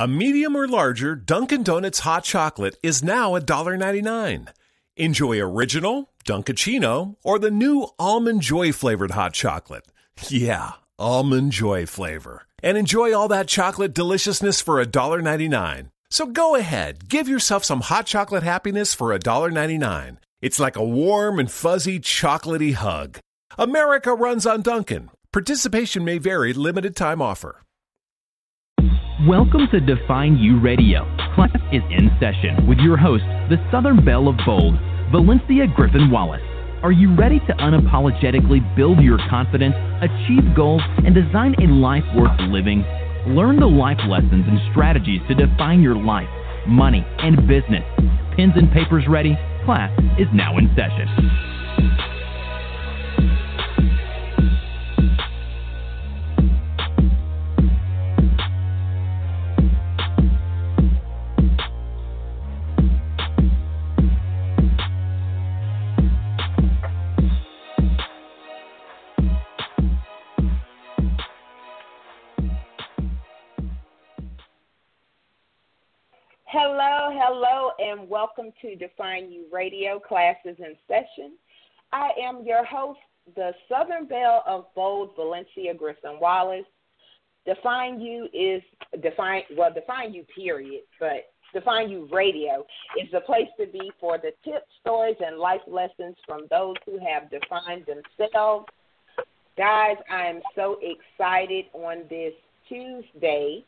A medium or larger Dunkin' Donuts hot chocolate is now $1.99. Enjoy original, Dunkaccino, or the new Almond Joy flavored hot chocolate. Yeah, Almond Joy flavor. And enjoy all that chocolate deliciousness for $1.99. So go ahead, give yourself some hot chocolate happiness for $1.99. It's like a warm and fuzzy chocolatey hug. America runs on Dunkin'. Participation may vary, limited time offer. Welcome to Define U Radio. Class is in session with your host, the Southern Belle of Bold, Valencia Griffin Wallace. Are you ready to unapologetically build your confidence, achieve goals, and design a life worth living? Learn the life lessons and strategies to define your life, money, and business. Pens and papers ready? Class is now in session. Welcome to Define U Radio classes in session. I am your host, the Southern Belle of Bold, Valencia Griffin Wallace. Define U is define well, Define U period, but Define U Radio is the place to be for the tips, stories, and life lessons from those who have defined themselves. Guys, I am so excited on this Tuesday.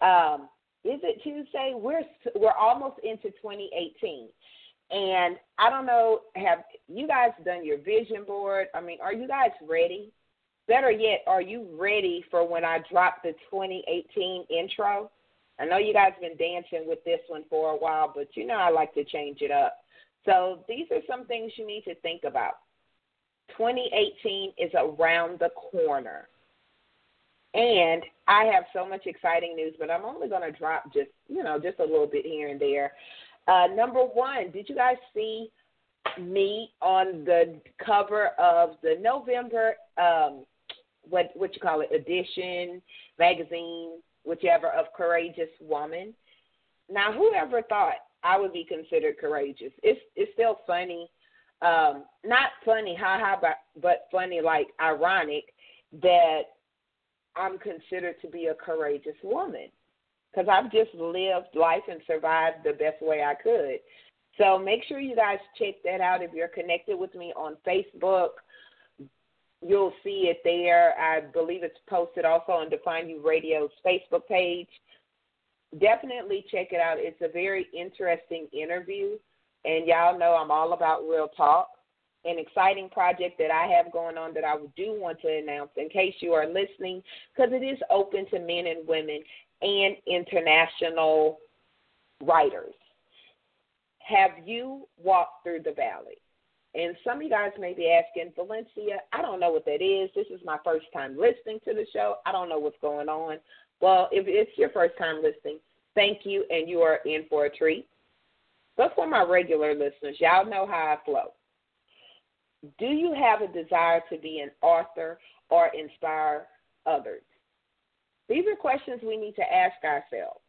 Um, is it Tuesday? We're we're almost into 2018, and I don't know. Have you guys done your vision board? I mean, are you guys ready? Better yet, are you ready for when I drop the 2018 intro? I know you guys have been dancing with this one for a while, but you know I like to change it up. So these are some things you need to think about. 2018 is around the corner. And I have so much exciting news, but I'm only going to drop just, you know, just a little bit here and there. Uh, number one, did you guys see me on the cover of the November, um, what what you call it, edition magazine, whichever of Courageous Woman? Now, whoever thought I would be considered courageous? It's it's still funny, um, not funny, ha ha, but but funny, like ironic that I'm considered to be a courageous woman because I've just lived life and survived the best way I could. So make sure you guys check that out. If you're connected with me on Facebook, you'll see it there. I believe it's posted also on Define U Radio's Facebook page. Definitely check it out. It's a very interesting interview, and y'all know I'm all about real talk an exciting project that I have going on that I would do want to announce in case you are listening, because it is open to men and women and international writers. Have you walked through the valley? And some of you guys may be asking, Valencia, I don't know what that is. This is my first time listening to the show. I don't know what's going on. Well, if it's your first time listening, thank you, and you are in for a treat. But for my regular listeners, y'all know how I flow. Do you have a desire to be an author or inspire others? These are questions we need to ask ourselves.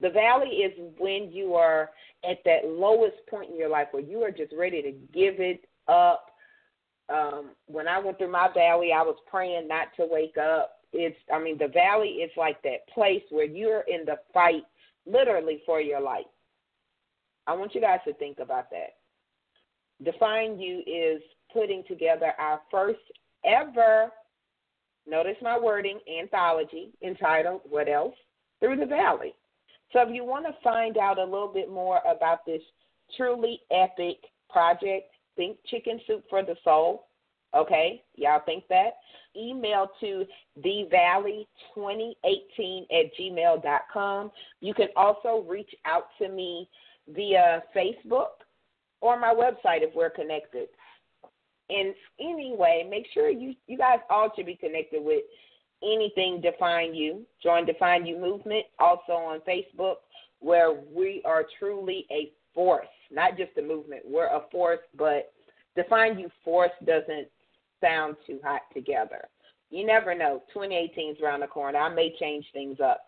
The valley is when you are at that lowest point in your life where you are just ready to give it up. Um, when I went through my valley, I was praying not to wake up. It's, I mean, the valley is like that place where you're in the fight literally for your life. I want you guys to think about that. Define U is putting together our first ever, notice my wording, anthology entitled What Else? Through the Valley. So if you want to find out a little bit more about this truly epic project, think Chicken Soup for the Soul. Okay, y'all think that? Email to thevalley2018 at gmail.com. You can also reach out to me via Facebook or my website if we're connected. And anyway, make sure you you guys all should be connected with anything Define U. Join Define U movement also on Facebook, where we are truly a force, not just a movement. We're a force, but Define U force doesn't sound too hot together. You never know. 2018 is around the corner. I may change things up.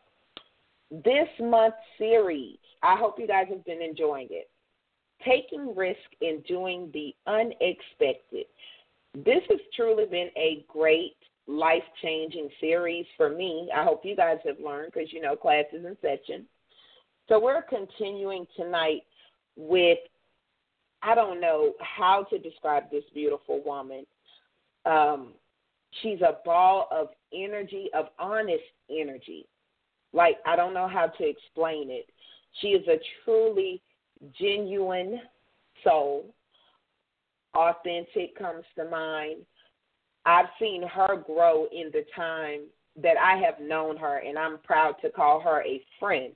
this month's series. I hope you guys have been enjoying it. Taking risk in doing the unexpected. This has truly been a great life changing series for me. I hope you guys have learned because you know class is in session. So we're continuing tonight with I don't know how to describe this beautiful woman. Um, she's a ball of energy, of honest energy. Like, I don't know how to explain it. She is a truly genuine soul. Authentic comes to mind. I've seen her grow in the time that I have known her, and I'm proud to call her a friend.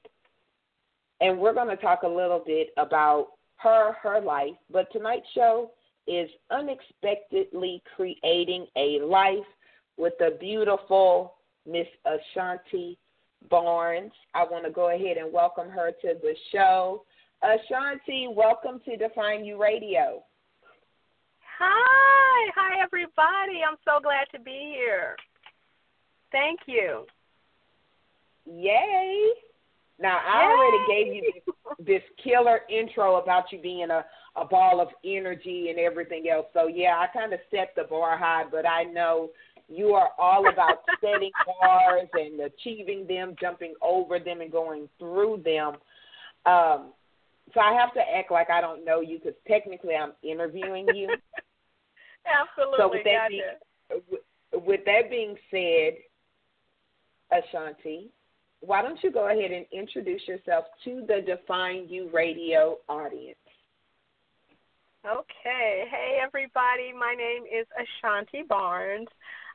And we're going to talk a little bit about her, her life. But tonight's show is unexpectedly creating a life with the beautiful Miss Ashanti Barnes. I want to go ahead and welcome her to the show. Ashanti, welcome to Define U Radio. Hi, hi everybody. I'm so glad to be here. Thank you. Yay. Now I Yay. already gave you this, this killer intro about you being a, a ball of energy and everything else. So yeah, I kind of set the bar high, but I know you are all about setting bars and achieving them, jumping over them, and going through them. Um, so I have to act like I don't know you because technically I'm interviewing you. Absolutely. So with that, being, with that being said, Ashanti, why don't you go ahead and introduce yourself to the Define U radio audience? Okay. Hey, everybody. My name is Ashanti Barnes.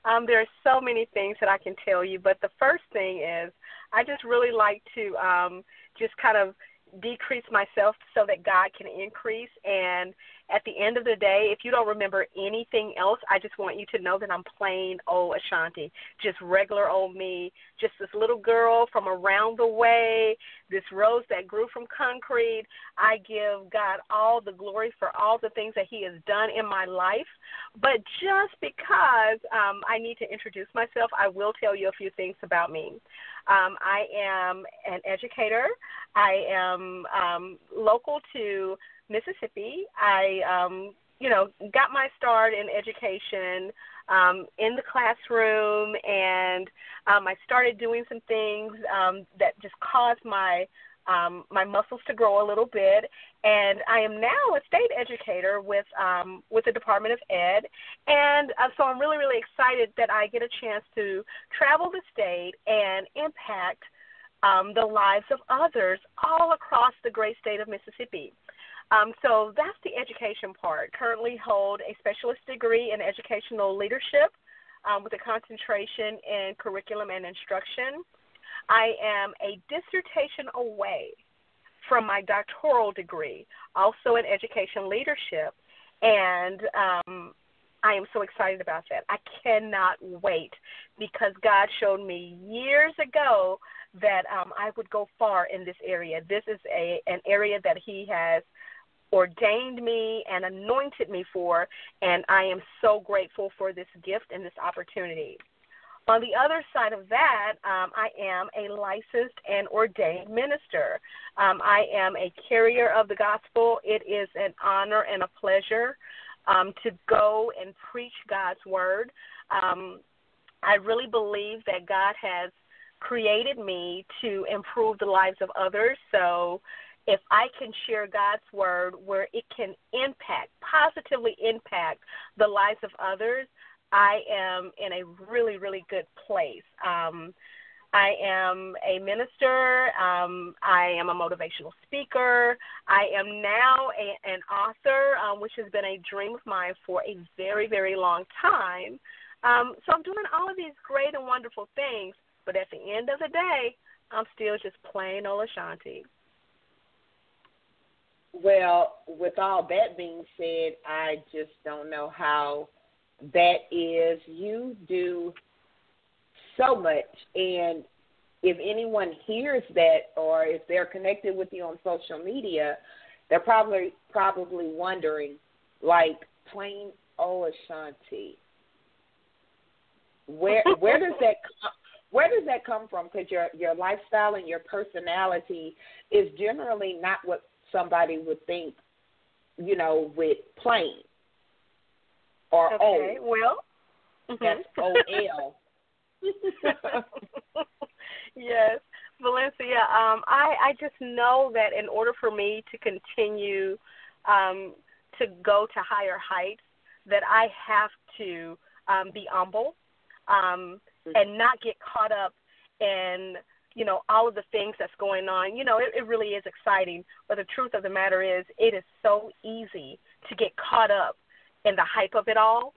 Um, there are so many things that I can tell you, but the first thing is I just really like to um, just kind of decrease myself so that God can increase. And at the end of the day, if you don't remember anything else, I just want you to know that I'm plain old Ashanti, just regular old me, just this little girl from around the way, this rose that grew from concrete. I give God all the glory for all the things that He has done in my life. But just because um, I need to introduce myself, I will tell you a few things about me. Um, I am an educator. I am um, local to Mississippi. I, um, you know, got my start in education um, in the classroom, and um, I started doing some things um, that just caused my um, my muscles to grow a little bit, and I am now a state educator with um, with the Department of Ed, and uh, so I'm really really excited that I get a chance to travel the state and impact um, the lives of others all across the great state of Mississippi. Um, so that's the education part. Currently hold a specialist degree in educational leadership um, with a concentration in curriculum and instruction. I am a dissertation away from my doctoral degree, also in education leadership, and um, I am so excited about that. I cannot wait because God showed me years ago that um, I would go far in this area. This is a an area that He has ordained me and anointed me for, and I am so grateful for this gift and this opportunity. On the other side of that, um, I am a licensed and ordained minister. Um, I am a carrier of the gospel. It is an honor and a pleasure um, to go and preach God's word. Um, I really believe that God has created me to improve the lives of others. So if I can share God's word where it can impact, positively impact the lives of others, I am in a really, really good place. Um, I am a minister. Um, I am a motivational speaker. I am now a, an author, um, which has been a dream of mine for a very, very long time. Um, so I'm doing all of these great and wonderful things, but at the end of the day, I'm still just plain old Ashanti. Well, with all that being said, I just don't know how that is. You do so much, and if anyone hears that, or if they're connected with you on social media, they're probably probably wondering, like plain old Ashanti. Where where does that come, where does that come from? Because your your lifestyle and your personality is generally not what somebody would think, you know, with plain or okay. O. Well, that's mm-hmm. O L. yes, Valencia. Um, I I just know that in order for me to continue um, to go to higher heights, that I have to um, be humble um, mm-hmm. and not get caught up in you know all of the things that's going on. You know, it, it really is exciting, but the truth of the matter is, it is so easy to get caught up in the hype of it all.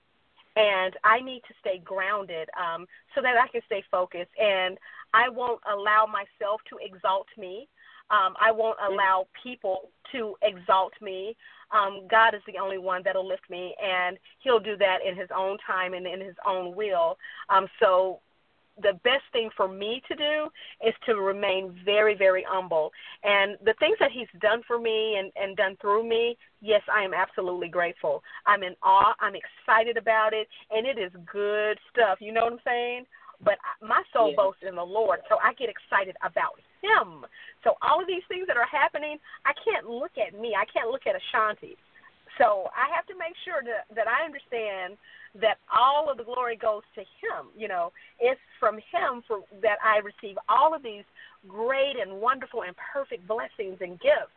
And I need to stay grounded um, so that I can stay focused. And I won't allow myself to exalt me. Um, I won't mm-hmm. allow people to exalt me. Um, God is the only one that'll lift me, and He'll do that in His own time and in His own will. Um, so the best thing for me to do is to remain very, very humble. And the things that he's done for me and, and done through me, yes, I am absolutely grateful. I'm in awe. I'm excited about it. And it is good stuff. You know what I'm saying? but my soul yeah. boasts in the Lord, so I get excited about Him. So all of these things that are happening, I can't look at me. I can't look at Ashanti. So I have to make sure that that I understand that all of the glory goes to Him. You know, it's from Him for that I receive all of these great and wonderful and perfect blessings and gifts.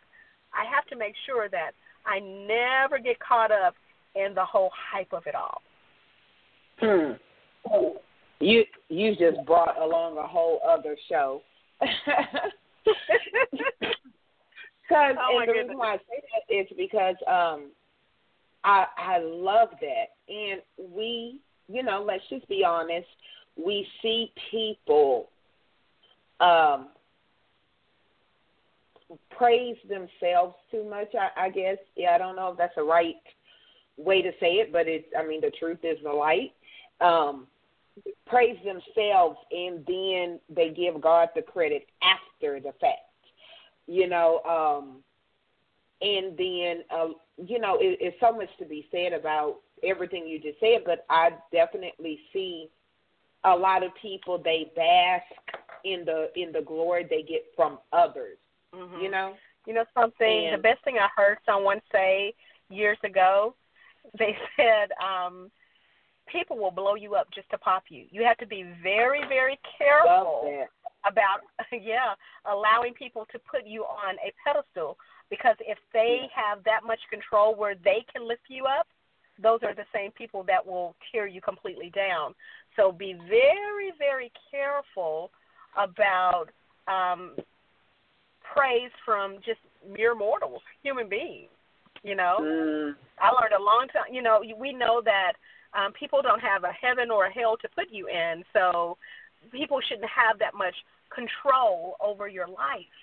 I have to make sure that I never get caught up in the whole hype of it all. Hmm. You you just brought along a whole other show. Because oh and the reason why I say that is because um I I love that. And we, you know, let's just be honest, we see people um praise themselves too much, I, I guess. Yeah, I don't know if that's the right way to say it, but it's I mean the truth is the light. Um praise themselves and then they give God the credit after the fact. You know, um and then uh, you know, it, it's so much to be said about everything you just said, but I definitely see a lot of people they bask in the in the glory they get from others. Mm-hmm. You know? You know something, and, the best thing I heard someone say years ago, they said, um, people will blow you up just to pop you. You have to be very, very careful about yeah, allowing people to put you on a pedestal because if they have that much control where they can lift you up, those are the same people that will tear you completely down. So be very, very careful about um, praise from just mere mortals, human beings. You know, mm. I learned a long time. You know, we know that um, people don't have a heaven or a hell to put you in, so people shouldn't have that much control over your life.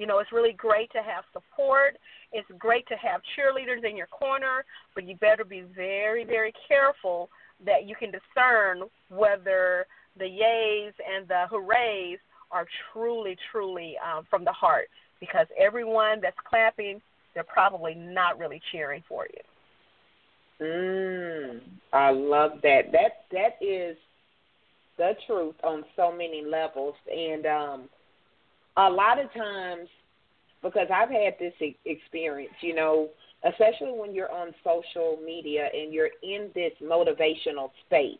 You know, it's really great to have support. It's great to have cheerleaders in your corner, but you better be very, very careful that you can discern whether the yays and the hoorays are truly, truly um, from the heart. Because everyone that's clapping, they're probably not really cheering for you. Mm, I love that. That that is the truth on so many levels, and um, a lot of times, because I've had this experience, you know, especially when you're on social media and you're in this motivational space,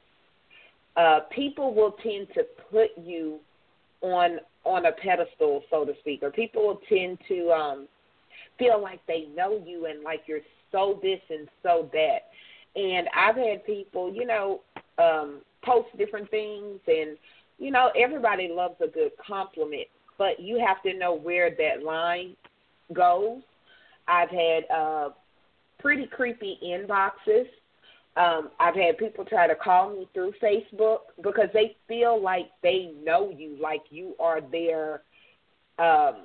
uh, people will tend to put you on on a pedestal, so to speak, or people will tend to um, feel like they know you and like you're so this and so that. And I've had people, you know, um, post different things, and you know, everybody loves a good compliment, but you have to know where that line goes. I've had uh, pretty creepy inboxes. Um, I've had people try to call me through Facebook because they feel like they know you, like you are their um,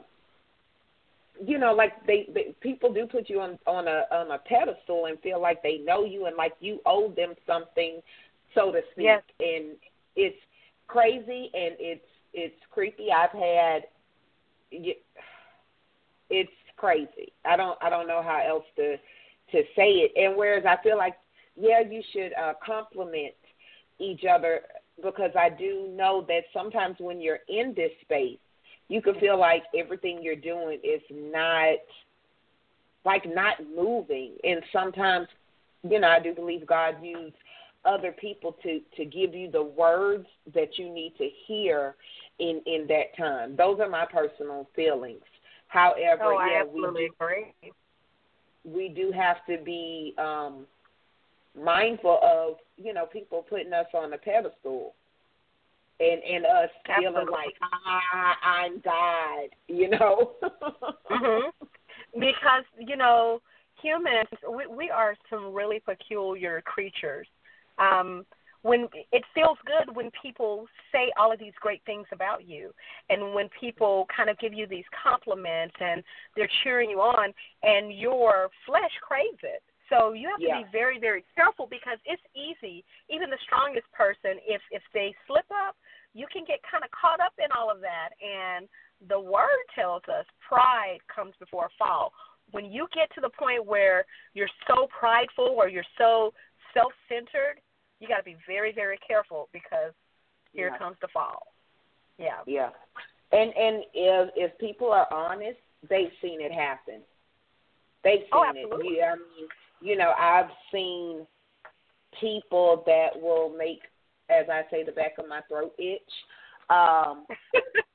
you know, like they, they people do put you on on a on a pedestal and feel like they know you and like you owe them something, so to speak. Yes. And it's crazy and it's it's creepy. I've had it's crazy. I don't I don't know how else to to say it. And whereas I feel like yeah, you should uh compliment each other because I do know that sometimes when you're in this space, you can feel like everything you're doing is not like not moving and sometimes you know, I do believe God used other people to to give you the words that you need to hear in in that time. Those are my personal feelings. However, oh, yeah, we do, agree. we do have to be um mindful of, you know, people putting us on a pedestal and and us Absolutely. feeling like ah, I'm God, you know. mm-hmm. Because you know humans, we, we are some really peculiar creatures. Um, when it feels good when people say all of these great things about you. And when people kind of give you these compliments and they're cheering you on and your flesh craves it. So you have yeah. to be very very careful because it's easy. Even the strongest person if if they slip up you can get kind of caught up in all of that. And the word tells us pride comes before a fall. When you get to the point where you're so prideful or you're so self-centered, you got to be very, very careful because here yeah. comes the fall. Yeah. Yeah. And and if if people are honest, they've seen it happen. They've seen oh, it. Yeah, I mean, you know, I've seen people that will make, as I say, the back of my throat itch um,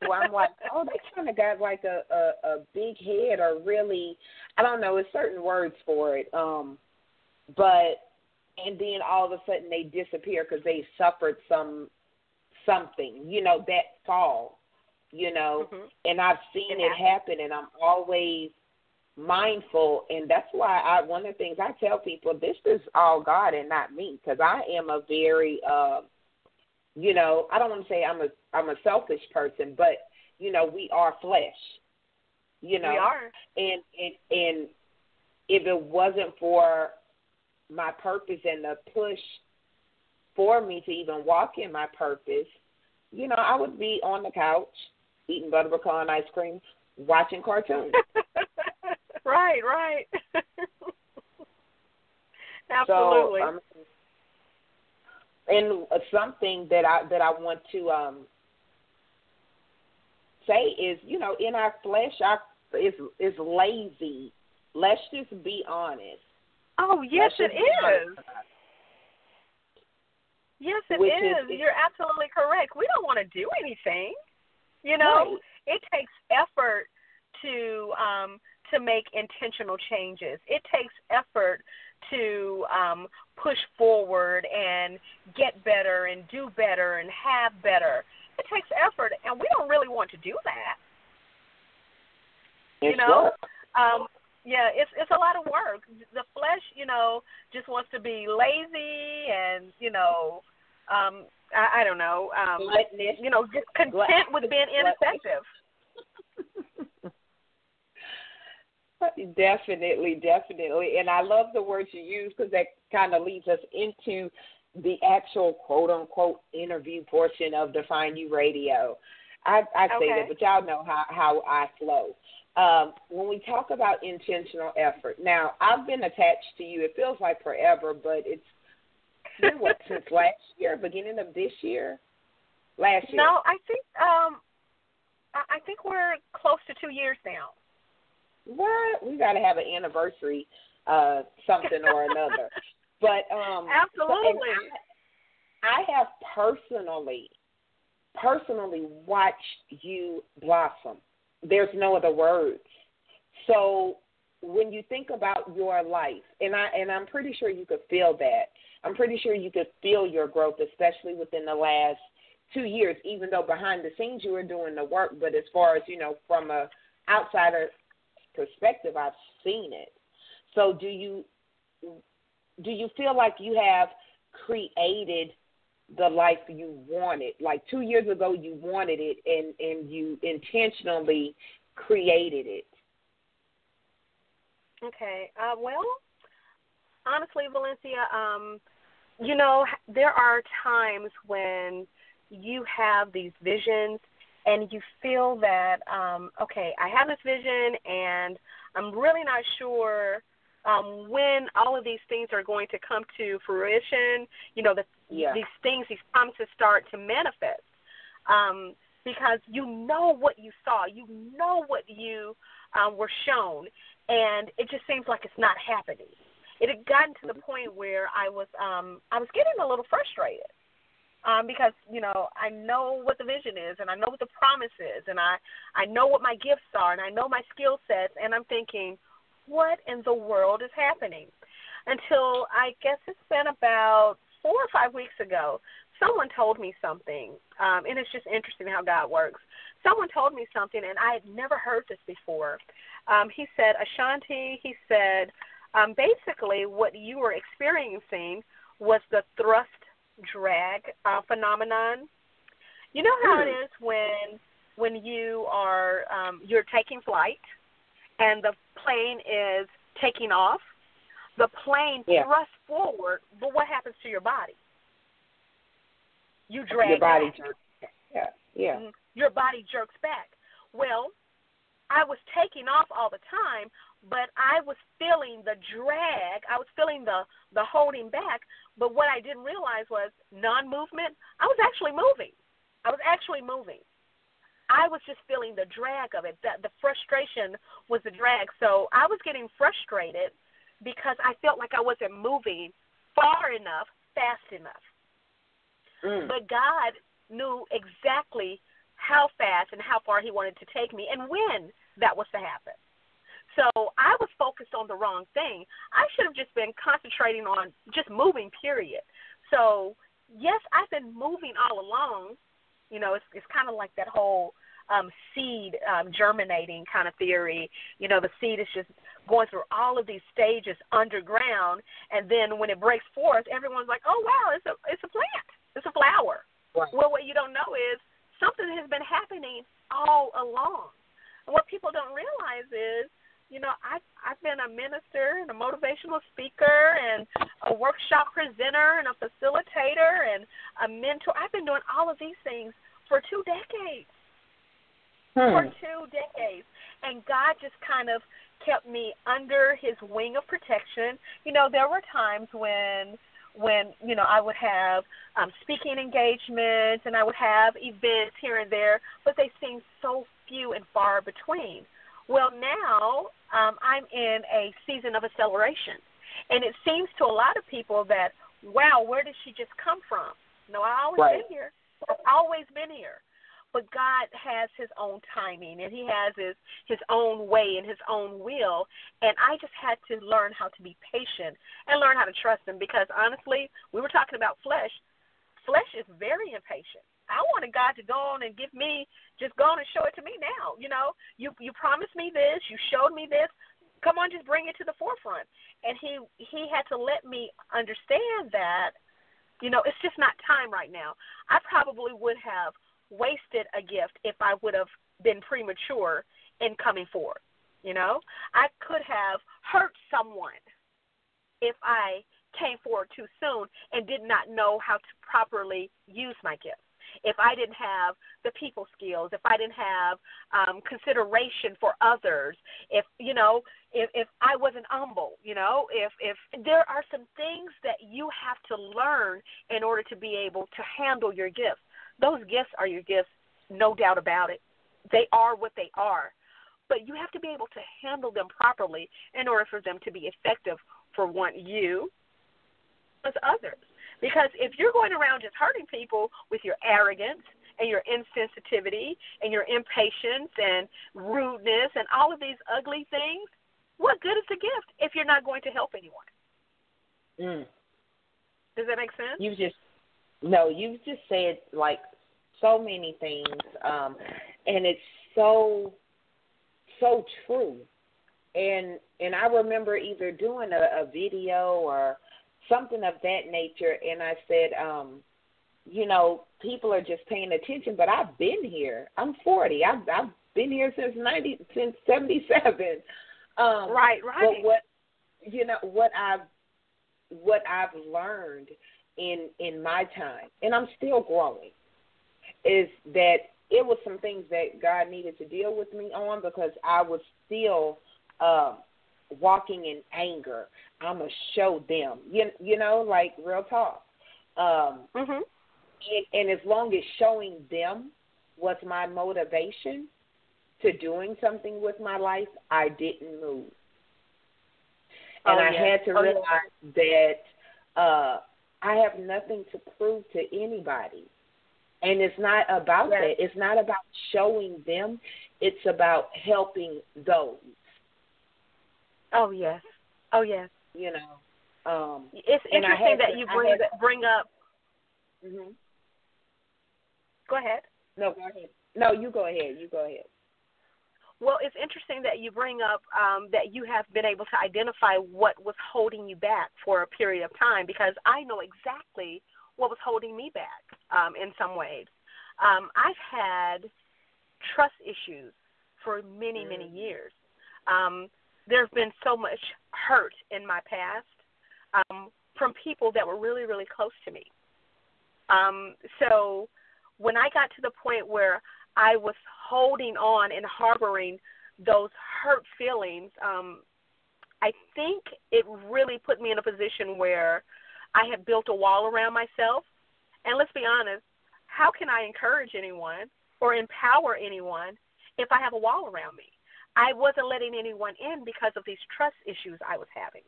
where I'm like, oh, they kind of got like a, a a big head, or really, I don't know, it's certain words for it. Um, but and then all of a sudden they disappear because they suffered some something, you know, that fall, you know. Mm-hmm. And I've seen it, it happen, and I'm always mindful and that's why I one of the things I tell people this is all God and not me because I am a very uh you know, I don't want to say I'm a I'm a selfish person, but you know, we are flesh. You know, we are. And and and if it wasn't for my purpose and the push for me to even walk in my purpose, you know, I would be on the couch eating butter pecan ice cream, watching cartoons. right, right. Absolutely. So, um, and something that I that I want to um say is, you know, in our flesh, our is is lazy. Let's just be honest. Oh yes, it is. Yes, it Which is. is. You're absolutely correct. We don't want to do anything. You know, right. it takes effort to um to make intentional changes. It takes effort to um, push forward and get better and do better and have better. It takes effort, and we don't really want to do that. It's you know, um, yeah, it's it's a lot of work. The flesh, you know, just wants to be lazy and you know, um, I, I don't know, um, Gluttonous. you know, just content with being ineffective. Definitely, definitely. And I love the words you use because that kind of leads us into the actual quote unquote interview portion of Define U Radio. I, I say okay. that, but y'all know how, how I flow. Um, when we talk about intentional effort, now I've been attached to you. It feels like forever, but it's been what since last year, beginning of this year, last year. No, I think um, I think we're close to two years now. What? We got to have an anniversary, uh, something or another. But um, absolutely, so, I, I have personally, personally watched you blossom. There's no other words. So when you think about your life, and I and I'm pretty sure you could feel that. I'm pretty sure you could feel your growth, especially within the last two years. Even though behind the scenes you were doing the work, but as far as you know, from a outsider perspective, I've seen it. So do you do you feel like you have created the life you wanted? Like two years ago, you wanted it, and and you intentionally created it. Okay. Uh, well, honestly, Valencia, um, you know, there are times when you have these visions and you feel that um, okay, I have this vision and I'm really not sure um, when all of these things are going to come to fruition. You know, the, yeah. these things, these promises start to manifest. Um, because you know what you saw, you know what you um, were shown, and it just seems like it's not happening. It had gotten to the point where I was um, I was getting a little frustrated um, because you know I know what the vision is and I know what the promise is and I I know what my gifts are and I know my skill sets and I'm thinking, what in the world is happening? Until I guess it's been about four or five weeks ago, someone told me something, um, and it's just interesting how God works. Someone told me something, and I had never heard this before. Um, he said, Ashanti, he said, um, basically what you were experiencing was the thrust drag uh, phenomenon. You know how mm. it is when when you are um, you're taking flight and the plane is taking off. The plane yeah. thrusts forward, but what happens to your body? You drag your body back. jerks. Yeah, yeah. Mm-hmm. Your body jerks back. Well, I was taking off all the time, but I was feeling the drag. I was feeling the the holding back. But what I didn't realize was non-movement. I was actually moving. I was actually moving. I was just feeling the drag of it. That the frustration was the drag. So I was getting frustrated because I felt like I wasn't moving far enough, fast enough. Mm. But God knew exactly how fast and how far He wanted to take me and when that was to happen. So I was focused on the wrong thing. I should have just been concentrating on just moving, period. So yes, I've been moving all along. You know, it's it's kind of like that whole um, seed um, germinating kind of theory. You know, the seed is just going through all of these stages underground, and then when it breaks forth, everyone's like, "Oh wow, it's a it's a plant, it's a flower." Right. Well, what you don't know is something has been happening all along. And what people don't realize is you know, I've I've been a minister and a motivational speaker and a workshop presenter and a facilitator and a mentor. I've been doing all of these things for two decades. Hmm. For two decades. And God just kind of kept me under his wing of protection. You know, there were times when when you know I would have um, speaking engagements and I would have events here and there, but they seemed so few and far between. Well, now um, I'm in a season of acceleration. And it seems to a lot of people that, wow, where did she just come from? No, I always right. been here. I've always been here. But God has His own timing, and He has His His own way and His own will. And I just had to learn how to be patient and learn how to trust Him. Because honestly, we were talking about flesh. Flesh is very impatient. I wanted God to go on and give me just go on and show it to me now. You know, you you promised me this, you showed me this. Come on, just bring it to the forefront. And he he had to let me understand that, you know, it's just not time right now. I probably would have wasted a gift if I would have been premature in coming forward. You know, I could have hurt someone if I came forward too soon and did not know how to properly use my gift if I didn't have the people skills, if I didn't have um, consideration for others, if you know, if if I wasn't humble, you know, if if there are some things that you have to learn in order to be able to handle your gifts. Those gifts are your gifts, no doubt about it. They are what they are. But you have to be able to handle them properly in order for them to be effective for one you as others. Because if you're going around just hurting people with your arrogance and your insensitivity and your impatience and rudeness and all of these ugly things, what good is the gift if you're not going to help anyone? Mm. Does that make sense? You've just no, you've just said like so many things, um, and it's so so true. And and I remember either doing a, a video or something of that nature, and I said, um, you know, people are just paying attention, but I've been here. I'm 40. I've I've been here since 90 since 77. Um, right, right. But what you know what I've what I've learned in in my time, and I'm still growing, is that it was some things that God needed to deal with me on because I was still um, walking in anger. I'm gonna show them. You you know, like real talk. Um, mhm. and, and as long as showing them was my motivation to doing something with my life, I didn't move. And Oh, I yes. had to Oh, yes. realize that uh I have nothing to prove to anybody. And it's not about Yes. that. It's not about showing them. It's about helping those, Oh yes. Oh yes. you know. Um It's interesting that to- you bring bring up. mhm. Go ahead. No, go ahead. No, you go ahead. You go ahead. Well, it's interesting that you bring up um, that you have been able to identify what was holding you back for a period of time because I know exactly what was holding me back um, in some ways. Um, I've had trust issues for many, many Mm. years. Um, there's been so much hurt in my past um, from people that were really, really close to me. Um, so when I got to the point where I was holding on and harboring those hurt feelings, um, I think it really put me in a position where I had built a wall around myself. And let's be honest, how can I encourage anyone or empower anyone if I have a wall around me? I wasn't letting anyone in because of these trust issues I was having.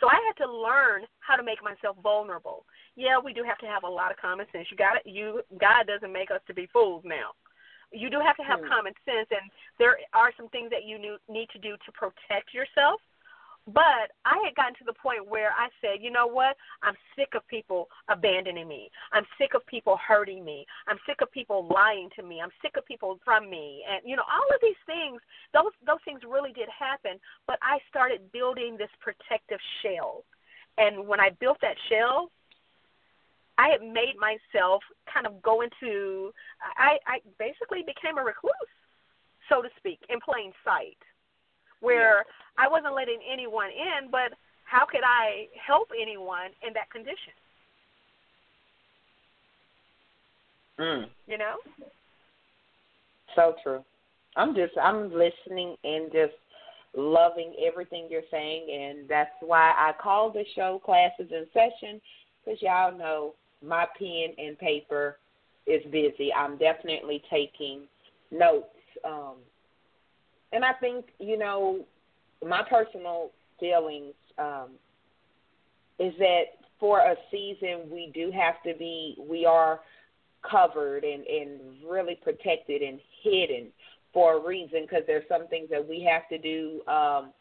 So I had to learn how to make myself vulnerable. Yeah, we do have to have a lot of common sense. You got it. You God doesn't make us to be fools now. You do have to have Hmm. common sense, and there are some things that you need to do to protect yourself. But I had gotten to the point where I said, you know what? I'm sick of people abandoning me. I'm sick of people hurting me. I'm sick of people lying to me. I'm sick of people from me. And you know, all of these things, those those things really did happen, but I started building this protective shell. And when I built that shell, I had made myself kind of go into I, I basically became a recluse, so to speak, in plain sight. Where I wasn't letting anyone in, but how could I help anyone in that condition? Mm. You know? So true. I'm just I'm listening and just loving everything you're saying, and that's why I call the show classes in session because y'all know my pen and paper is busy. I'm definitely taking notes, um, and I think you know my personal feelings um, is that for a season we do have to be we are covered and and really protected and hidden for a reason because there's some things that we have to do um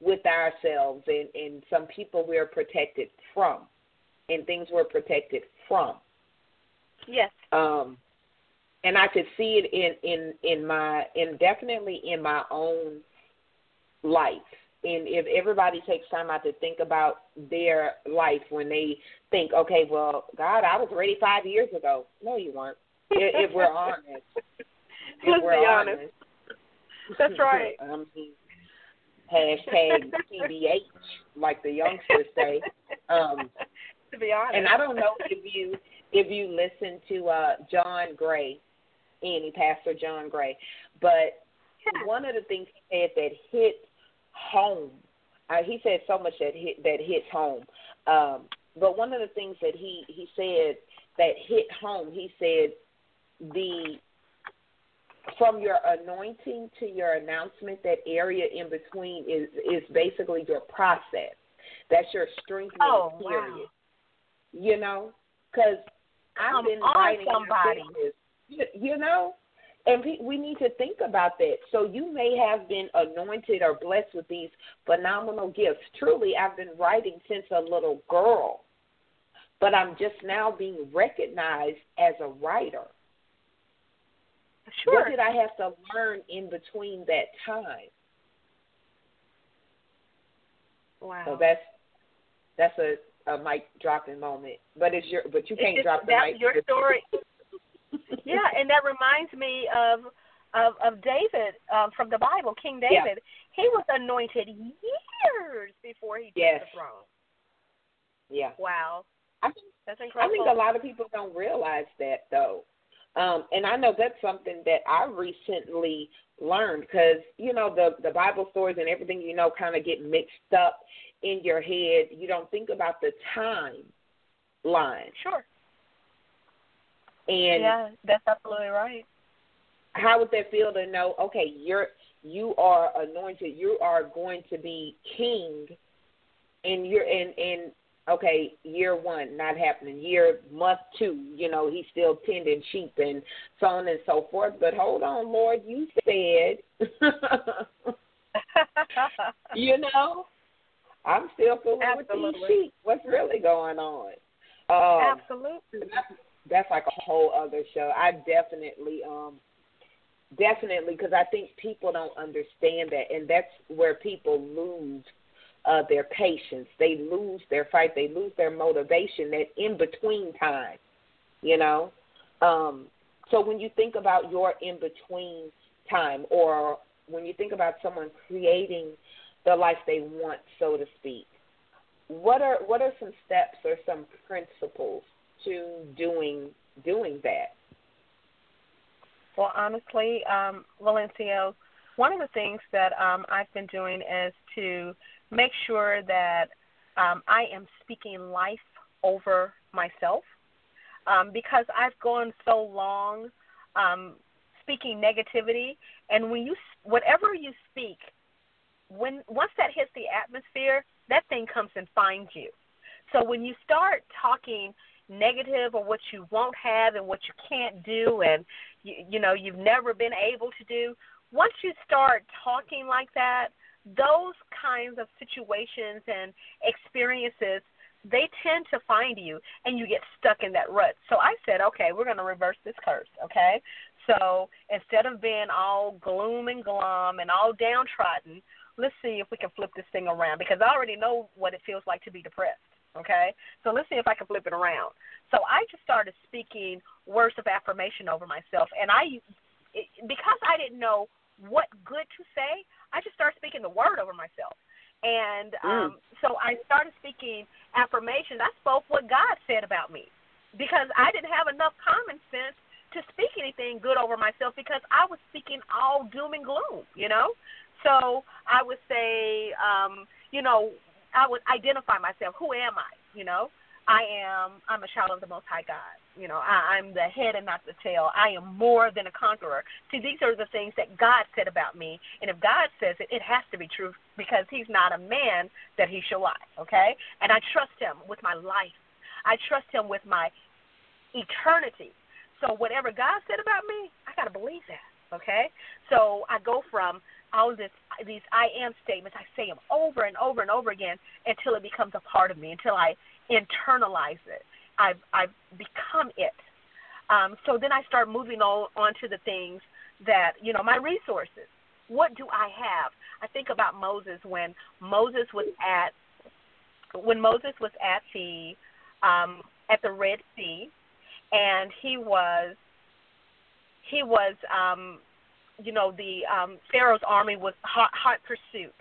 with ourselves and and some people we're protected from and things we're protected from Yes. um and I could see it in in in my in definitely in my own life and if everybody takes time out to think about their life when they think okay well god i was ready five years ago no you weren't if, if we're honest if Let's we're be honest. That's right. Mean, hashtag TBH, like the youngsters say. Um, to be honest. and I don't know if you if you listen to uh, John Gray, any Pastor John Gray, but one of the things he said that hit home. Uh, he said so much that hit that hits home. Um, but one of the things that he he said that hit home, he said the from your anointing to your announcement, that area in between is is basically your process. That's your strengthening Oh, wow. period. You know, because I've been writing somebody. this, you, know, and we need to think about that. So you may have been anointed or blessed with these phenomenal gifts. Truly, I've been writing since a little girl, but I'm just now being recognized as a writer. sure. What did I have to learn in between that time? wow. So that's that's a, a mic dropping moment. But it's your but you can't It's drop the that, mic. Your story. Yeah, and that reminds me of of of David um, from the Bible, King Yeah. David. He was anointed years before he took Yes. the throne. yeah. Wow, I think that's I incredible. think a lot of people don't realize that though. Um, and I know that's something that I recently learned because you know the the Bible stories and everything you know kind of get mixed up in your head. You don't think about the time line. Sure. And yeah, that's absolutely right. How would that feel to know? Okay, you're you are anointed. You are going to be king, and you're in in okay, year one not happening. Year month two, you know, he's still tending sheep and so on and so forth. But hold on, Lord, you said you know, I'm still fooling Absolutely. with these sheep. What's really going on? Um, Absolutely. That's, like a whole other show. I definitely, um, definitely, because I think people don't understand that, and that's where people lose uh, their patience. They lose their fight. They lose their motivation. That in between time, you know. Um, so when you think about your in between time, or when you think about someone creating the life they want, so to speak, what are what are some steps or some principles to doing doing that? Well, honestly, um, Valencia, one of the things that um, I've been doing is to make sure that um, I am speaking life over myself um, because I've gone so long um, speaking negativity, and when you whatever you speak, when once that hits the atmosphere, that thing comes and finds you. So when you start talking negative or what you won't have and what you can't do and you, you know you've never been able to do, once you start talking like that, those kinds of situations and experiences they tend to find you and you get stuck in that rut. So I said, okay, we're going to reverse this curse, okay? So instead of being all gloom and glum and all downtrodden, let's see if we can flip this thing around because I already know what it feels like to be depressed. Okay, so let's see if I can flip it around. So I just started speaking words of affirmation over myself, and I, because I didn't know what good to say, I just started speaking the word over myself. And Mm. um, so I started speaking affirmations. I spoke what God said about me because I didn't have enough common sense to speak anything good over myself because I was speaking all doom and gloom, you know? So I would say, um, you know, I would identify myself. Who am I? You know, I am. I'm a child of the Most High God. You know, I, I'm the head and not the tail. I am more than a conqueror. See, these are the things that God said about me, and if God says it, it has to be true because He's not a man that He shall lie. Okay, and I trust Him with my life. I trust Him with my eternity. So whatever God said about me, I gotta believe that. Okay, so I go from all this, these I am statements. I say them over and over and over again until it becomes a part of me, until I internalize it. I've I've become it. Um, so then I start moving on, on to the things that you know my resources. What do I have? I think about Moses when Moses was at when Moses was at the um, at the Red Sea, and he was he was um, you know the um, Pharaoh's army was hot, hot pursuit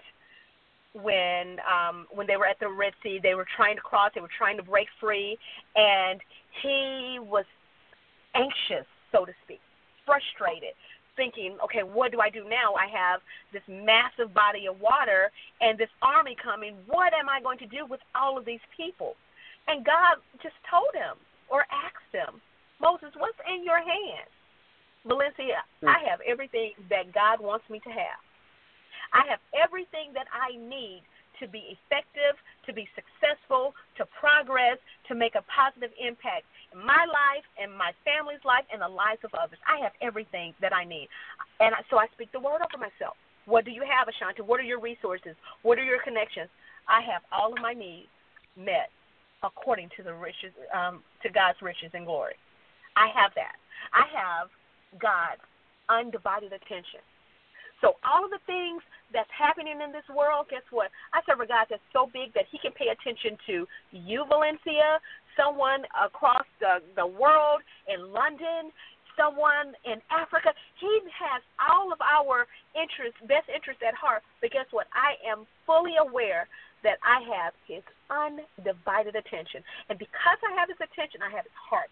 when um, when they were at the Red Sea. They were trying to cross. They were trying to break free, and he was anxious, so to speak, frustrated, thinking, okay, what do I do now? I have this massive body of water and this army coming. What am I going to do with all of these people? And God just told him or asked him, Moses, what's in your hand? Valencia, I have everything that God wants me to have. I have everything that I need to be effective, to be successful, to progress, to make a positive impact in my life, and my family's life, and the lives of others. I have everything that I need. And so I speak the word over myself. What do you have, Ashanti? What are your resources? What are your connections? I have all of my needs met according to the riches, um, to God's riches and glory. I have that. I have God's undivided attention. So all of the things that's happening in this world, guess what? I serve a God that's so big that He can pay attention to you, Valencia, someone across the the world in London, someone in Africa. He has all of our interests, best interests at heart. But guess what? I am fully aware that I have His undivided attention, and because I have His attention, I have His heart.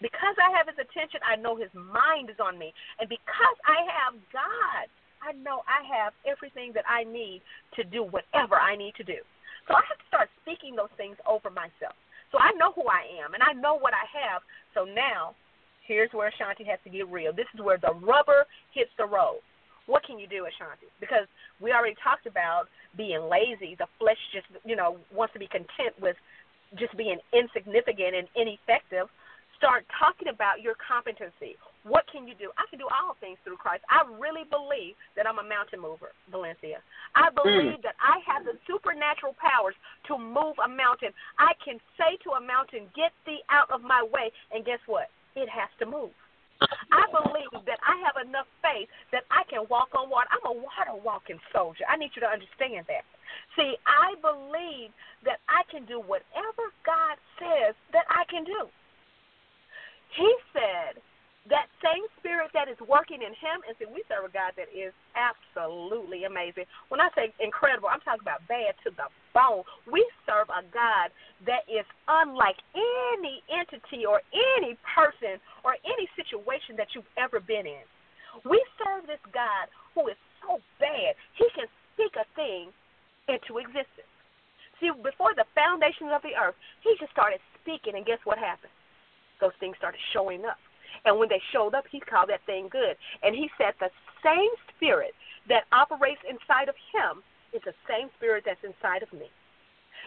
Because I have his attention, I know his mind is on me. And because I have God, I know I have everything that I need to do whatever I need to do. So I have to start speaking those things over myself. So I know who I am and I know what I have. So now, here's where Ashanti has to get real. This is where the rubber hits the road. What can you do, Ashanti? Because we already talked about being lazy. The flesh just, you know, wants to be content with just being insignificant and ineffective. Start talking about your competency. What can you do? I can do all things through Christ. I really believe that I'm a mountain mover, Valencia. I mm. believe mm. that I have the supernatural powers to move a mountain. I can say to a mountain, Get thee out of my way. And guess what? It has to move. I believe that I have enough faith that I can walk on water. I'm a water walking soldier. I need you to understand that. See, I believe that I can do whatever God says that I can do. He said that same spirit that is working in him, and see, we serve a God that is absolutely amazing. When I say incredible, I'm talking about bad to the bone. We serve a God that is unlike any entity or any person or any situation that you've ever been in. We serve this God who is so bad, he can speak a thing into existence. See, before the foundations of the earth, he just started speaking, and guess what happened? Those things started showing up. And when they showed up, he called that thing good. And he said the same spirit that operates inside of him is the same spirit that's inside of me.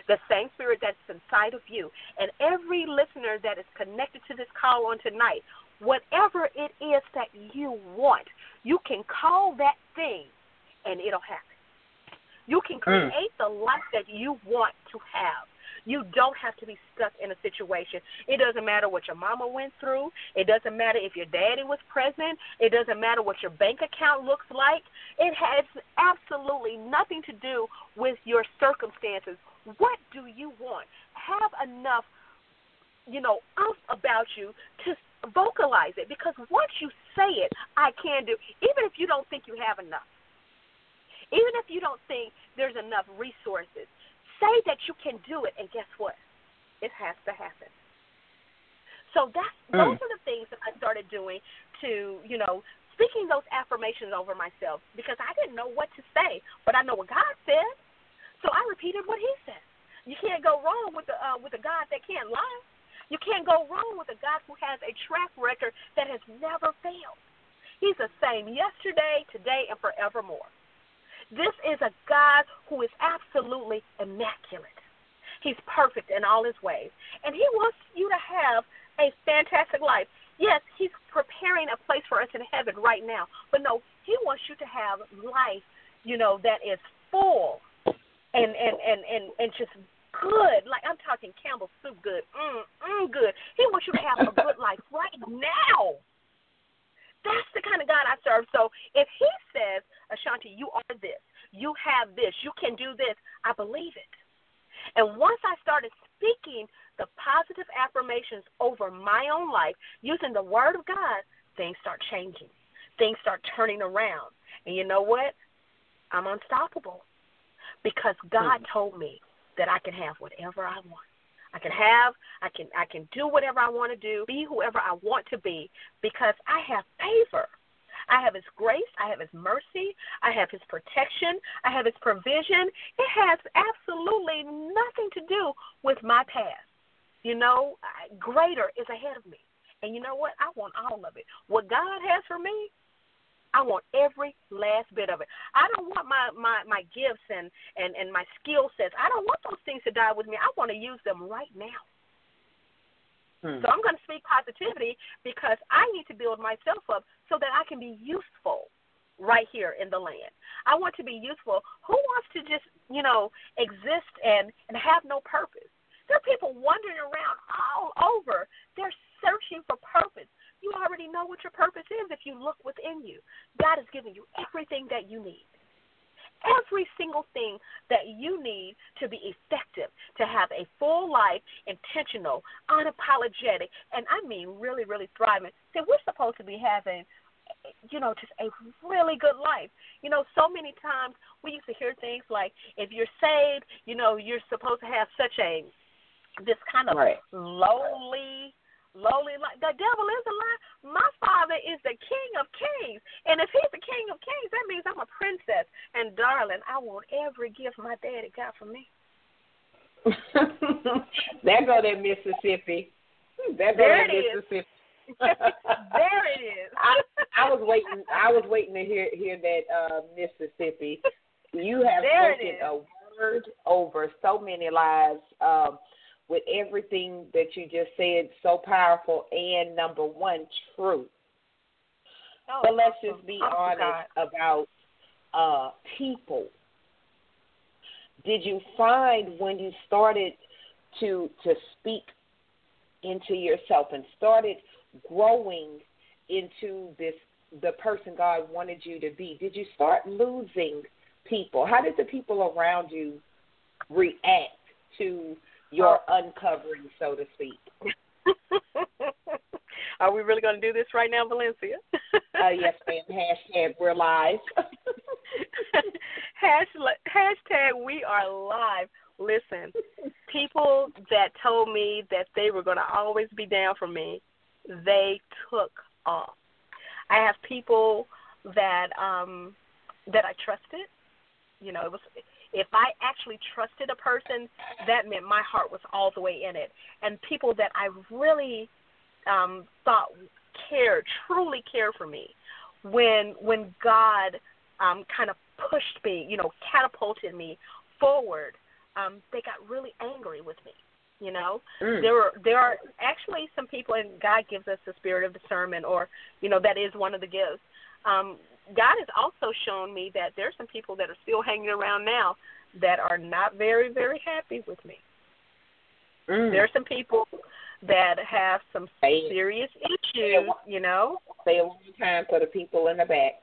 The same spirit that's inside of you. And every listener that is connected to this call on tonight, whatever it is that you want, you can call that thing and it'll happen. You can hmm. create mm. the life that you want to have. You don't have to be stuck in a situation. It doesn't matter what your mama went through. It doesn't matter if your daddy was present. It doesn't matter what your bank account looks like. It has absolutely nothing to do with your circumstances. What do you want? Have enough, you know, umph about you to vocalize it because once you say it, I can do, even if you don't think you have enough, even if you don't think there's enough resources, say that you can do it, and guess what? It has to happen. So that's mm. those are the things that I started doing to, you know, speaking those affirmations over myself because I didn't know what to say, but I know what God said. So I repeated what He said. You can't go wrong with the uh, with a God that can't lie. You can't go wrong with a God who has a track record that has never failed. He's the same yesterday, today, and forevermore. This is a God who is absolutely immaculate. He's perfect in all his ways. And he wants you to have a fantastic life. Yes, he's preparing a place for us in heaven right now. But no, he wants you to have life, you know, that is full and and and and, and just good. Like I'm talking Campbell's soup good. Mm, mm good. He wants you to have a good life right now. That's the kind of God I serve. So if he says, Ashanti, you are this, you have this, you can do this, I believe it. And once I started speaking the positive affirmations over my own life using the Word of God, things start changing. Things start turning around. And you know what? I'm unstoppable because God mm-hmm. told me that I can have whatever I want. I can have, I can I can do whatever I want to do, be whoever I want to be because I have favor. I have his grace, I have his mercy, I have his protection, I have his provision. It has absolutely nothing to do with my past. You know, greater is ahead of me. And you know what? I want all of it. What God has for me, I want every last bit of it. I don't want my my my gifts and and and my skill sets. I don't want those things to die with me. I want to use them right now. Hmm. So I'm going to speak positivity because I need to build myself up so that I can be useful right here in the land. I want to be useful. Who wants to just, you know, exist and and have no purpose? There are people wandering around all over. They're searching for purpose. You already know what your purpose is if you look within you. God has given you everything that you need. Every single thing that you need to be effective, to have a full life, intentional, unapologetic, and I mean really, really thriving. See, we're supposed to be having you know, just a really good life. You know, so many times we used to hear things like, if you're saved, you know, you're supposed to have such a this kind of right. lowly lowly like the devil is a lie. My father is the king of kings. And if he's the king of kings, that means I'm a princess. And darling, I want every gift my daddy got for me. there go that Mississippi. There go there that Mississippi. there it is. I, I was waiting. I was waiting to hear hear that uh, Mississippi. You have there spoken a word over so many lives. Um, with everything that you just said, so powerful and number one, true. Oh, but let's just be oh, honest God. about uh, people. Did you find when you started to to speak into yourself and started growing into this the person God wanted you to be? Did you start losing people? How did the people around you react to your uncovering, so to speak. Are we really going to do this right now, Valencia? uh, yes, ma'am. Hashtag we're live. hashtag we are live. Listen, people that told me that they were going to always be down for me, they took off. I have people that um that I trusted. You know, it was if I actually trusted a person, that meant my heart was all the way in it. And people that I really um, thought cared, truly cared for me, when when God um, kind of pushed me, you know, catapulted me forward, um, they got really angry with me. You know, mm. there are there are actually some people, and God gives us the spirit of discernment, or you know, that is one of the gifts. Um, God has also shown me that there's some people that are still hanging around now that are not very, very happy with me. Mm. There are some people that have some serious issues, you know. Say it one time for the people in the back.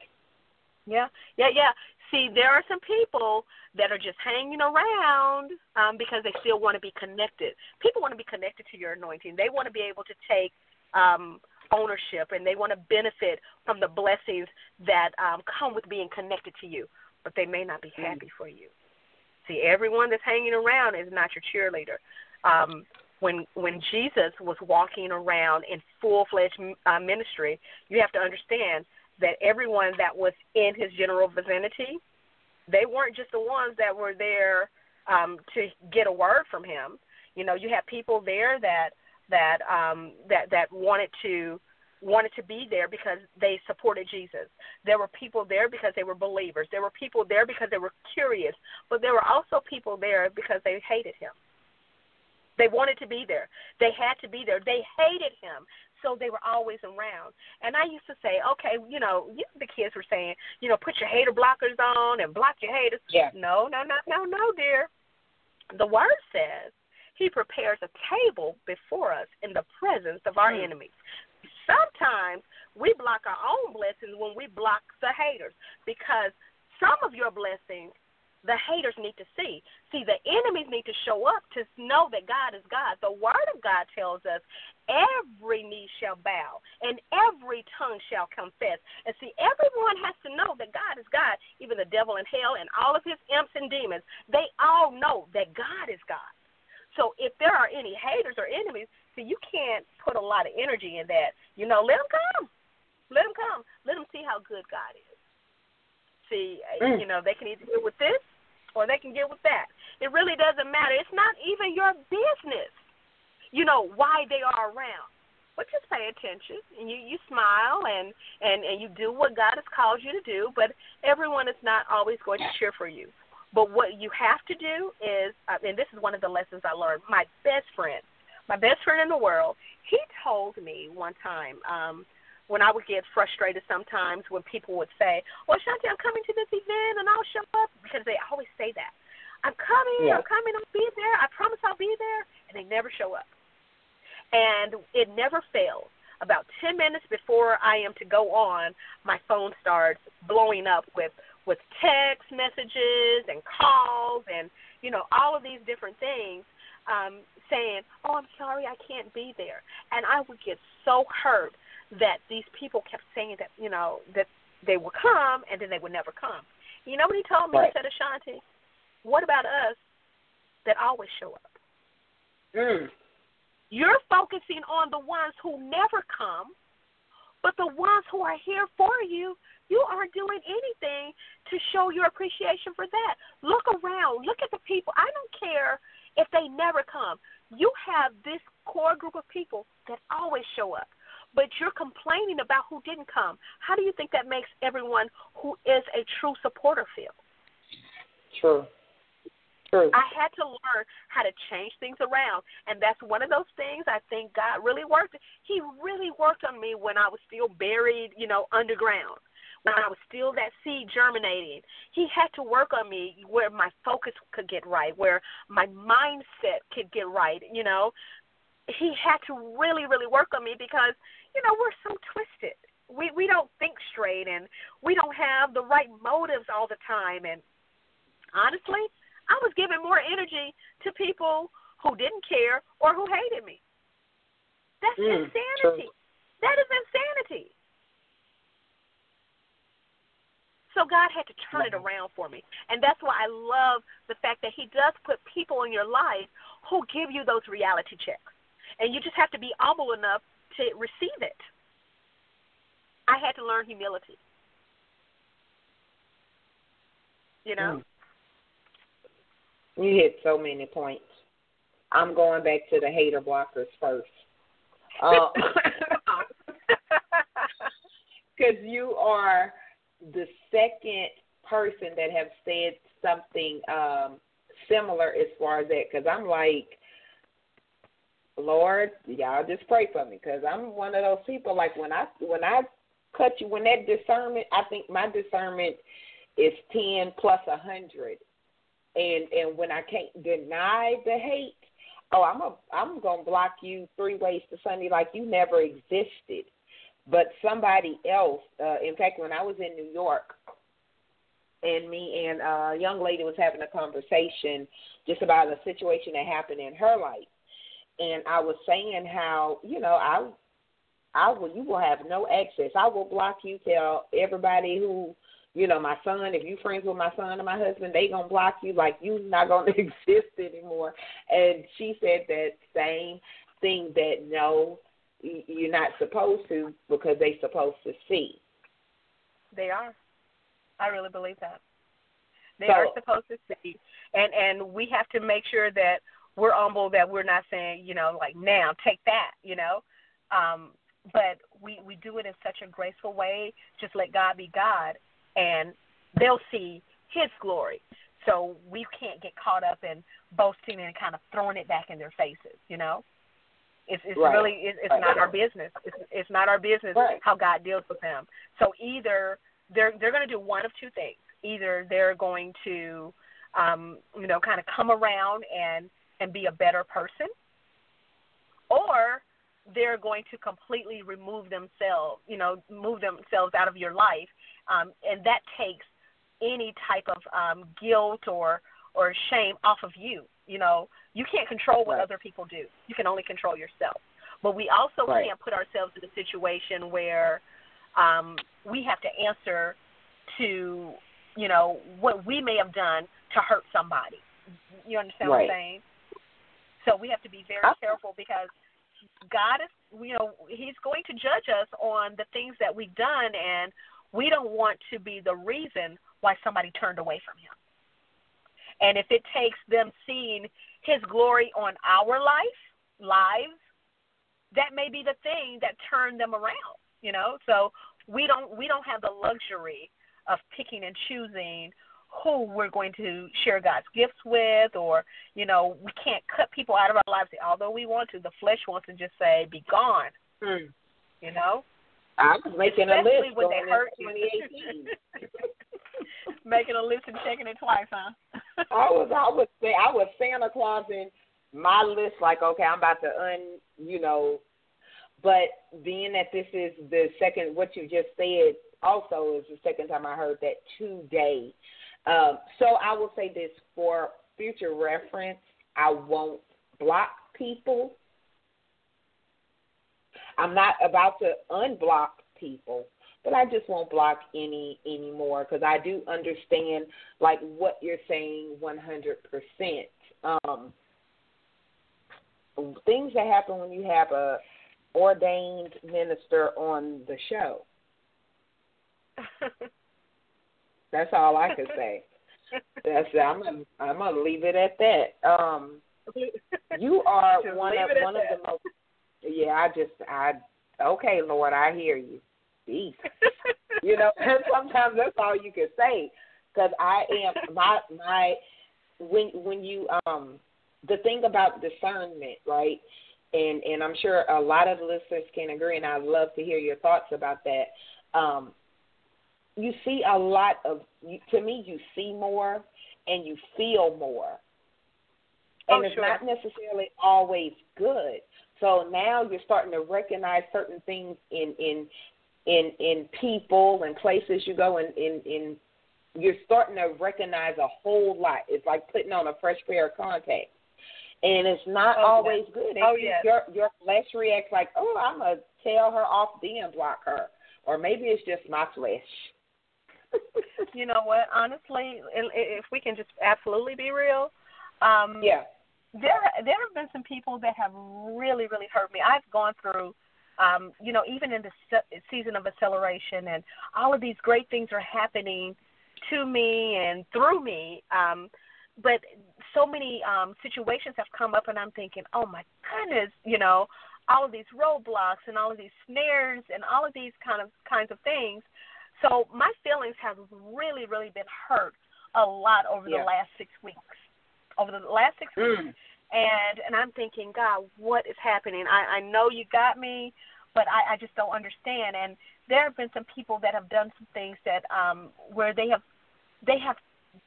Yeah, yeah, yeah. See, there are some people that are just hanging around um, because they still want to be connected. People want to be connected to your anointing. They want to be able to take um, ownership and they want to benefit from the blessings that um, come with being connected to you, but they may not be mm. happy for you. See, everyone that's hanging around is not your cheerleader. Um, when when Jesus was walking around in full fledged uh, ministry, you have to understand that everyone that was in his general vicinity, they weren't just the ones that were there um, to get a word from him. You know, you have people there that that um, that that wanted to wanted to be there because they supported Jesus. There were people there because they were believers. There were people there because they were curious, but there were also people there because they hated him. They wanted to be there. They had to be there. They hated him, so they were always around. And I used to say, okay, you know, you, the kids were saying, you know, put your hater blockers on and block your haters. Yeah. No, no, no, no, no, dear. The word says he prepares a table before us in the presence of our mm. enemies. Sometimes we block our own blessings when we block the haters because some of your blessings the haters need to see. See, the enemies need to show up to know that God is God. The Word of God tells us every knee shall bow and every tongue shall confess. And see, everyone has to know that God is God, even the devil in hell and all of his imps and demons. They all know that God is God. So if there are any haters or enemies, See, you can't put a lot of energy in that. You know, let them come. Let them come. Let them see how good God is. See, mm. you know, they can either get with this or they can get with that. It really doesn't matter. It's not even your business, you know, why they are around. But just pay attention and you you smile and and and you do what God has called you to do. But everyone is not always going to cheer for you. But what you have to do is, and this is one of the lessons I learned. My best friend, my best friend in the world, he told me one time, um, when I would get frustrated sometimes when people would say, Well, Shanti, I'm coming to this event and I'll show up because they always say that. I'm coming, yeah. I'm coming, I'll be there, I promise I'll be there and they never show up. And it never fails. About ten minutes before I am to go on, my phone starts blowing up with with text messages and calls and you know all of these different things um, saying, "Oh, I'm sorry, I can't be there," and I would get so hurt that these people kept saying that you know that they would come and then they would never come. You know what he told me? Right. He said, "Ashanti, what about us that always show up?" Mm. You're focusing on the ones who never come, but the ones who are here for you, you aren't doing anything to show your appreciation for that. Look around. Look at the people. I don't care if they never come. You have this core group of people that always show up, but you're complaining about who didn't come. How do you think that makes everyone who is a true supporter feel? True. True. I had to learn how to change things around, and that's one of those things I think God really worked. He really worked on me when I was still buried, you know, underground. When I was still that seed germinating, he had to work on me where my focus could get right, where my mindset could get right. You know, he had to really, really work on me because, you know, we're so twisted. We we don't think straight, and we don't have the right motives all the time. And honestly, I was giving more energy to people who didn't care or who hated me. That's mm, insanity. True. That is insanity. So God had to turn it around for me. And that's why I love the fact that He does put people in your life who give you those reality checks. And you just have to be humble enough to receive it. I had to learn humility. You know? Mm. You hit so many points. I'm going back to the hater blockers first. Because uh, you are the second person that have said something um, similar as far as that. Because I'm like, Lord, y'all just pray for me. Because I'm one of those people. Like when I when I cut you, when that discernment, I think my discernment is ten plus a hundred and and when I can't deny the hate, oh, I'm a I'm gonna block you three ways to Sunday like you never existed. But somebody else, uh, in fact, when I was in New York, and me and a young lady was having a conversation just about a situation that happened in her life, and I was saying how you know I I will you will have no access. I will block you. Tell everybody who you know, my son, if you friends with my son and my husband, they gonna block you like you not gonna exist anymore. And she said that same thing that no, you're not supposed to because they supposed to see. They are. I really believe that. They so, are supposed to see, and and we have to make sure that we're humble. That we're not saying, you know, like now take that, you know. Um, but we we do it in such a graceful way. Just let God be God, and they'll see His glory. So we can't get caught up in boasting and kind of throwing it back in their faces. You know, it's it's right. really it, it's right. not our business. It's it's not our business right. how God deals with them. So either they're they're going to do one of two things. Either they're going to um, you know kind of come around and and be a better person, or they're going to completely remove themselves, you know, move themselves out of your life um, and that takes any type of um, guilt or or shame off of you. You know, you can't control what right. other people do. You can only control yourself. But we also right. can't put ourselves in a situation where um, we have to answer to, you know, what we may have done to hurt somebody. You understand right. what I'm saying? So we have to be very careful because God is, you know, He's going to judge us on the things that we've done, and we don't want to be the reason why somebody turned away from him. And if it takes them seeing his glory on our life, lives, that may be the thing that turned them around, you know? So we don't we don't have the luxury of picking and choosing who we're going to share God's gifts with or, you know, we can't cut people out of our lives although we want to. The flesh wants to just say, Be gone. Mm. You know? I was making a list when they hurt 2018. making a list and checking it twice, huh? I was, I was, I was Santa Claus in my list. Like, okay, I'm about to un, you know, but being that this is the second, what you just said, also is the second time I heard that today. Um, so I will say this for future reference, I won't block people I'm not about to unblock people, but I just won't block any anymore because I do understand like what you're saying 100%. Um, things that happen when you have a ordained minister on the show. That's all I can say. That's I'm gonna I'm gonna leave it at that. Um, you are one of one of the most. Yeah, I just I okay, Lord, I hear you. Jeez. you know, sometimes that's all you can say because I am my my when when you um the thing about discernment, right? And and I'm sure a lot of the listeners can agree, and I'd love to hear your thoughts about that. Um, you see a lot of to me. You see more and you feel more, and Oh, it's sure. not necessarily always good. So now you're starting to recognize certain things in in in in people and places you go and in in you're starting to recognize a whole lot. It's like putting on a fresh pair of contacts. And it's not Oh, always good. And Oh, you- yes. your your flesh reacts like, Oh, I'm gonna tell her off then block her. Or maybe it's just my flesh. you know what? Honestly, if we can just absolutely be real, um, yeah. There there have been some people that have really really hurt me. I've gone through um you know even in the se- season of acceleration and all of these great things are happening to me and through me um but so many um situations have come up and I'm thinking, "Oh my goodness, you know, all of these roadblocks and all of these snares and all of these kind of kinds of things." So my feelings have really really been hurt a lot over Yeah. the last 6 weeks. Over the last 6 weeks Mm. and and I'm thinking, God, what is happening? I I know you got me, but I I just don't understand. And there have been some people that have done some things that um where they have they have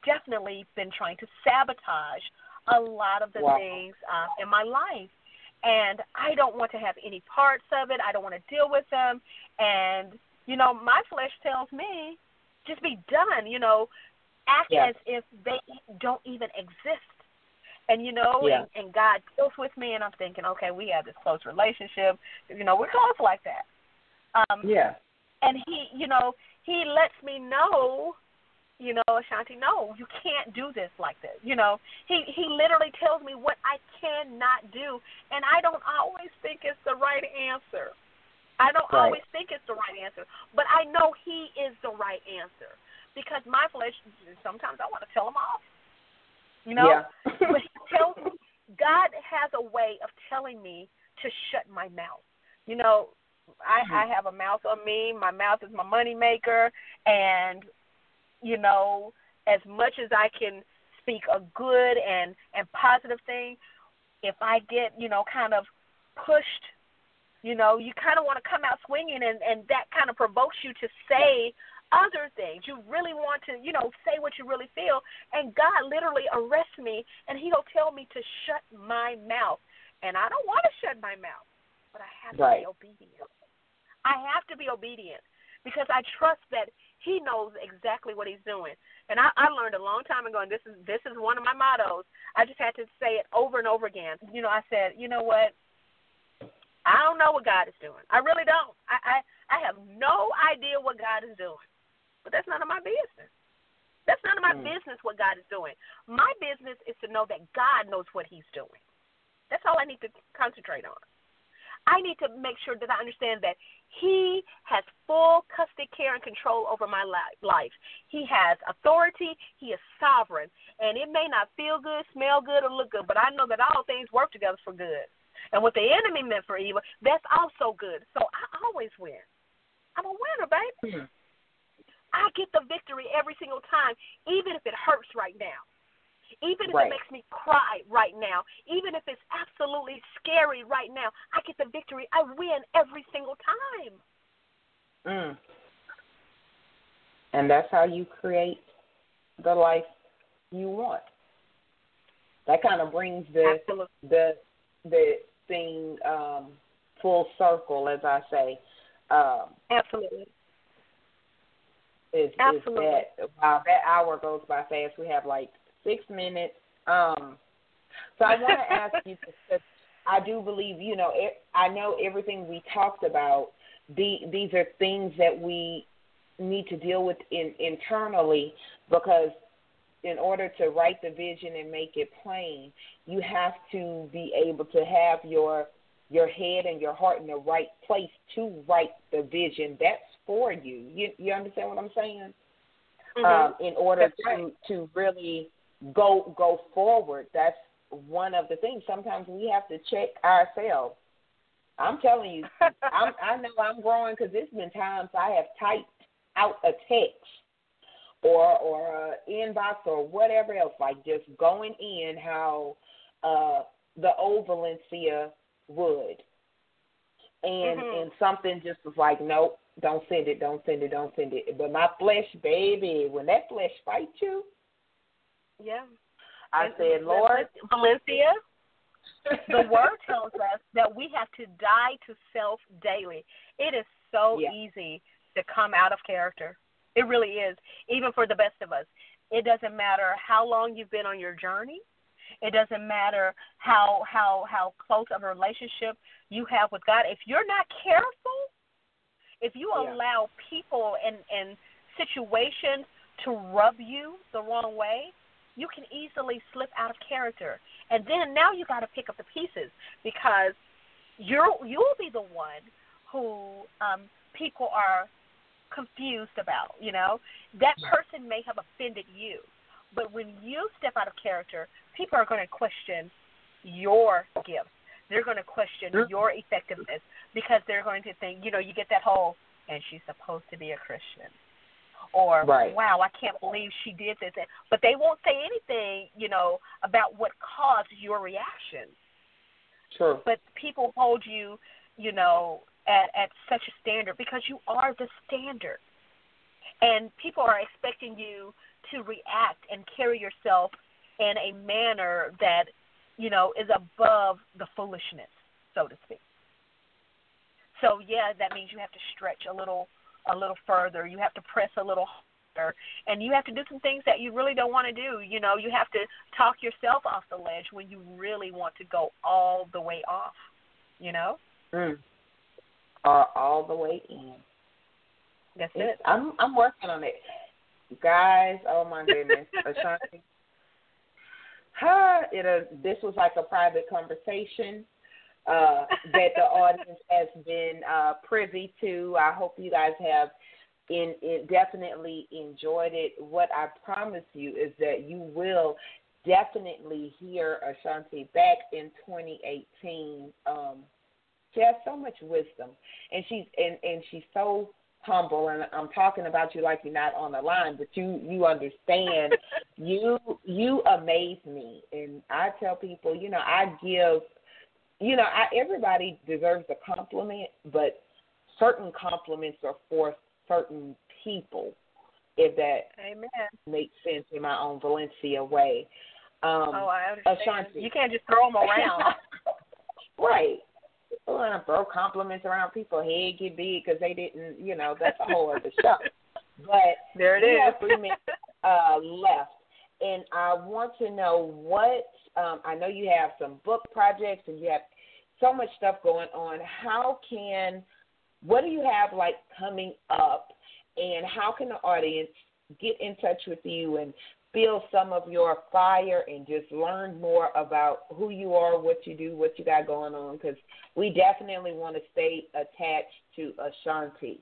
definitely been trying to sabotage a lot of the Wow. things um, in my life. And I don't want to have any parts of it. I don't want to deal with them. And you know, my flesh tells me, just be done. You know, act Yeah. as if they don't even exist and you know, Yeah. and, and God deals with me, and I'm thinking, okay, we have this close relationship. You know, we're close like that. Um, Yeah. and he, you know, he lets me know, you know, Ashanti, no, you can't do this like this. You know, he he literally tells me what I cannot do, and I don't always think it's the right answer. I don't Right. always think it's the right answer, but I know he is the right answer because my flesh. Sometimes I want to tell him off. You know, Yeah. but tells me God has a way of telling me to shut my mouth. You know, I mm-hmm. I have a mouth on me. My mouth is my money maker, and you know, as much as I can speak a good and and positive thing, if I get you know kind of pushed, you know, you kind of want to come out swinging, and and that kind of provokes you to say other things. You really want to, you know, say what you really feel. And God literally arrests me and He'll tell me to shut my mouth. And I don't want to shut my mouth, but I have to be obedient. I have to be obedient because I trust that He knows exactly what He's doing. And I, I learned a long time ago, and this is this is one of my mottos. I just had to say it over and over again. You know, I said, you know what? I don't know what God is doing. I really don't. I I, I have no idea what God is doing. But that's none of my business. That's none of my Mm. business what God is doing. My business is to know that God knows what He's doing. That's all I need to concentrate on. I need to make sure that I understand that He has full custody, care, and control over my life. He has authority. He is sovereign. And it may not feel good, smell good, or look good, but I know that all things work together for good. And what the enemy meant for evil, that's also good. So I always win. I'm a winner, babe. Hmm. I get the victory every single time, even if it hurts right now. Even if Right. it makes me cry right now, even if it's absolutely scary right now, I get the victory. I win every single time. Mm. And that's how you create the life you want. That kind of brings the Absolutely. the the thing um, full circle, as I say. Um, Absolutely. Is, Absolutely. is that wow that hour goes by fast. We have like six minutes. Um, so I want to ask you because I do believe you know it, I know everything we talked about. The, these are things that we need to deal with in, internally because in order to write the vision and make it plain, you have to be able to have your your head and your heart in the right place to write the vision that's for you. You you understand what I'm saying? Mm-hmm. Um, in order That's to right. to really go go forward, that's one of the things. Sometimes we have to check ourselves. I'm telling you, I'm, I know I'm growing because there's been times I have typed out a text or or a inbox or whatever else, like just going in how uh, the old Valencia would, and Mhm. and something just was like, nope, don't send it, don't send it, don't send it. But my flesh, baby, when that flesh fights you, Yeah. I And- said, Lord, Valencia, the word tells us that we have to die to self daily. It is so Yeah. easy to come out of character. It really is, even for the best of us. It doesn't matter how long you've been on your journey. It doesn't matter how how how close of a relationship you have with God. If you're not careful, if you Yeah. allow people and and situations to rub you the wrong way, you can easily slip out of character. And then now you got to pick up the pieces because you're you'll be the one who um, people are confused about. You know that person may have offended you, but when you step out of character, people are going to question your gifts. They're going to question your effectiveness because they're going to think, you know, you get that whole, and she's supposed to be a Christian or Right. wow, I can't believe she did this. But they won't say anything, you know, about what caused your reaction. Sure. But people hold you, you know, at at such a standard because you are the standard, and people are expecting you to react and carry yourself in a manner that, you know, is above the foolishness, so to speak. So yeah, that means you have to stretch a little a little further. You have to press a little harder, and you have to do some things that you really don't want to do. You know, you have to talk yourself off the ledge when you really want to go all the way off. You know, Mm. Are all the way in. that's It's, it. I'm I'm working on it, guys. Oh my goodness, Ashanti. Huh, it uh, this was like a private conversation uh, that the audience has been uh, privy to. I hope you guys have in, in definitely enjoyed it. What I promise you is that you will definitely hear Ashanti back in 2018. Um, she has so much wisdom, and she's and and she's so humble. And I'm talking about you like you're not on the line, but you you understand. you you amaze me, and I tell people, you know, I give, you know, I everybody deserves a compliment, but certain compliments are for certain people. If that Amen. makes sense in my own Valencia way. Um, oh, I understand. Ashanti. You can't just throw them around. right. People want to throw compliments around people. head get big because they didn't, you know, that's a whole other show. But there it is. we three minutes uh, left, and I want to know what um, I know you have some book projects and you have so much stuff going on. How can what do you have like coming up, and how can the audience get in touch with you and feel some of your fire and just learn more about who you are, what you do, what you got going on? Because we definitely want to stay attached to Ashanti.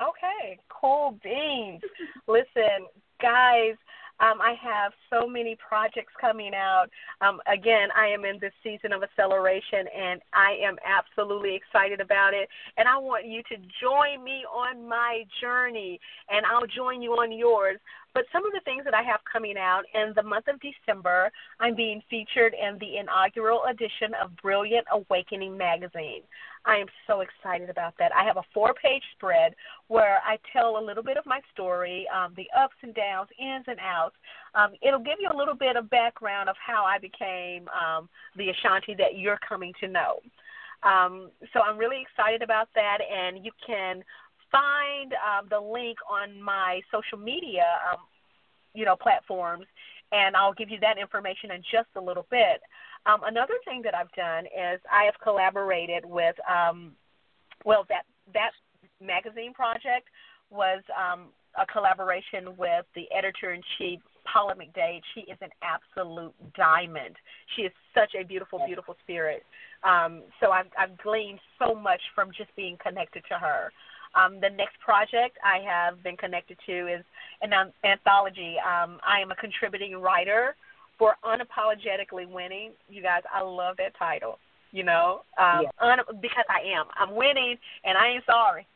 Okay, cool beans. Listen, guys, um, I have so many projects coming out. Um, again, I am in this season of acceleration, and I am absolutely excited about it. And I want you to join me on my journey, and I'll join you on yours. But some of the things that I have coming out in the month of December, I'm being featured in the inaugural edition of Brilliant Awakening magazine. I am so excited about that. I have a four page spread where I tell a little bit of my story, um, the ups and downs, ins and outs. Um, it'll give you a little bit of background of how I became um, the Ashanti that you're coming to know. Um, so I'm really excited about that, and you can find um, the link on my social media, um, you know, platforms, and I'll give you that information in just a little bit. Um, another thing that I've done is I have collaborated with, um, well, that that magazine project was um, a collaboration with the editor in chief Paula McDade. She is an absolute diamond. She is such a beautiful, beautiful spirit. Um, so I've, I've gleaned so much from just being connected to her. Um, the next project I have been connected to is an anthology. Um, I am a contributing writer for Unapologetically Winning. You guys, I love that title. You know, um, yeah. un- because I am. I'm winning, and I ain't sorry.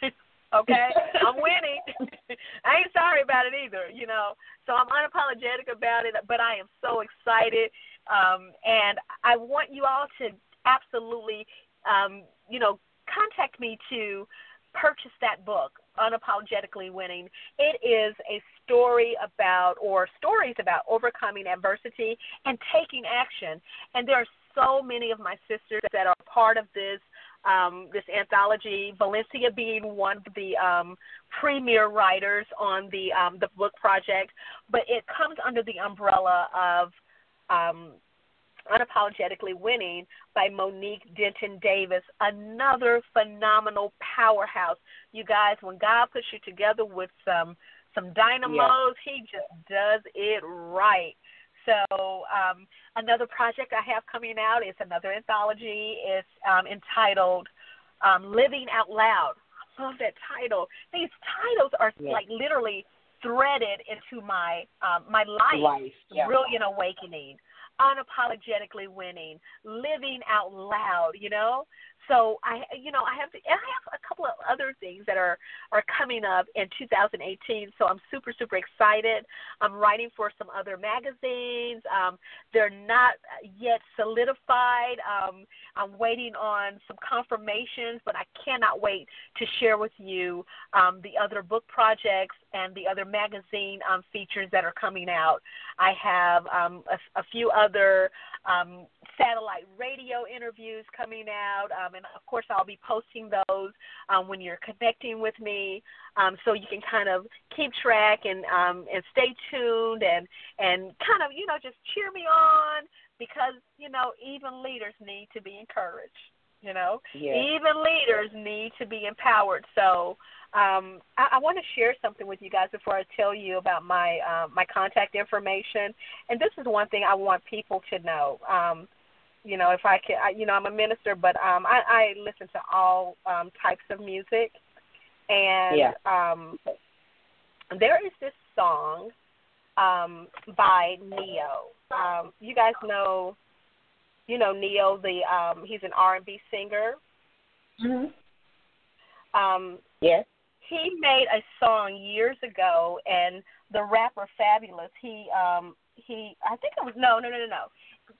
okay, I'm winning. I ain't sorry about it either. You know, so I'm unapologetic about it. But I am so excited, um, and I want you all to absolutely, um, you know, contact me to purchase that book, Unapologetically Winning. It is a story about, or stories about overcoming adversity and taking action. And there are so many of my sisters that are part of this um, this anthology. Valencia being one of the um, premier writers on the um, the book project, but it comes under the umbrella of um, Unapologetically Winning by Monique Denton Davis, another phenomenal powerhouse. You guys, when God puts you together with some some dynamos, yeah. he just does it right. So um, another project I have coming out is another anthology. It's um, entitled um, "Living Out Loud." I love that title. These titles are yeah. like literally threaded into my um, my life, life yeah. brilliant awakening unapologetically winning, living out loud, you know? So I you know, I have I have a couple of other things that are are coming up in 2018, so I'm super super excited. I'm writing for some other magazines. Um they're not yet solidified. Um I'm waiting on some confirmations, but I cannot wait to share with you um the other book projects and the other magazine um features that are coming out. I have um a, a few other um satellite radio interviews coming out, um, and of course I'll be posting those um, when you're connecting with me, um, so you can kind of keep track and um, and stay tuned and and kind of you know just cheer me on because you know even leaders need to be encouraged. You know, yes. even leaders need to be empowered. So um, I, I want to share something with you guys before I tell you about my uh, my contact information. And this is one thing I want people to know. Um, you know, if I can, I, you know, I'm a minister, but um, I, I listen to all um, types of music, and yeah. um, there is this song um, by Ne-Yo. Um, you guys know, you know Ne-Yo. The um, he's an R&B singer. Mhm. Um, yes. He made a song years ago, and the rapper Fabolous. He um, he. I think it was no, no, no, no, no.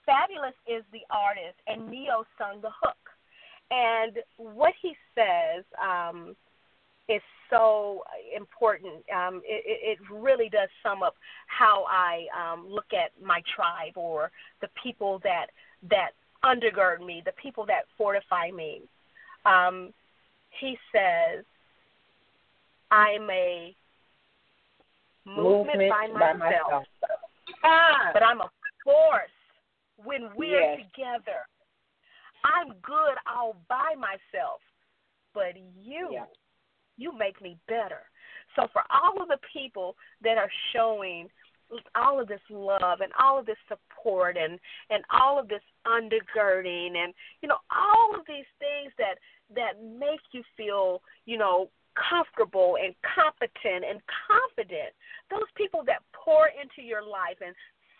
Fabolous is the artist, and Ne-Yo sung the hook. And what he says um, is so important. Um, it, it really does sum up how I um, look at my tribe or the people that that undergird me, the people that fortify me. Um, he says, "I'm a movement, movement by, by myself, myself. Ah. but I'm a force when we're yes. together. I'm good all by myself, but you, yeah. you make me better. So for all of the people that are showing all of this love and all of this support and and all of this undergirding and you know all of these things that that make you feel you know comfortable and competent and confident those people that pour into your life and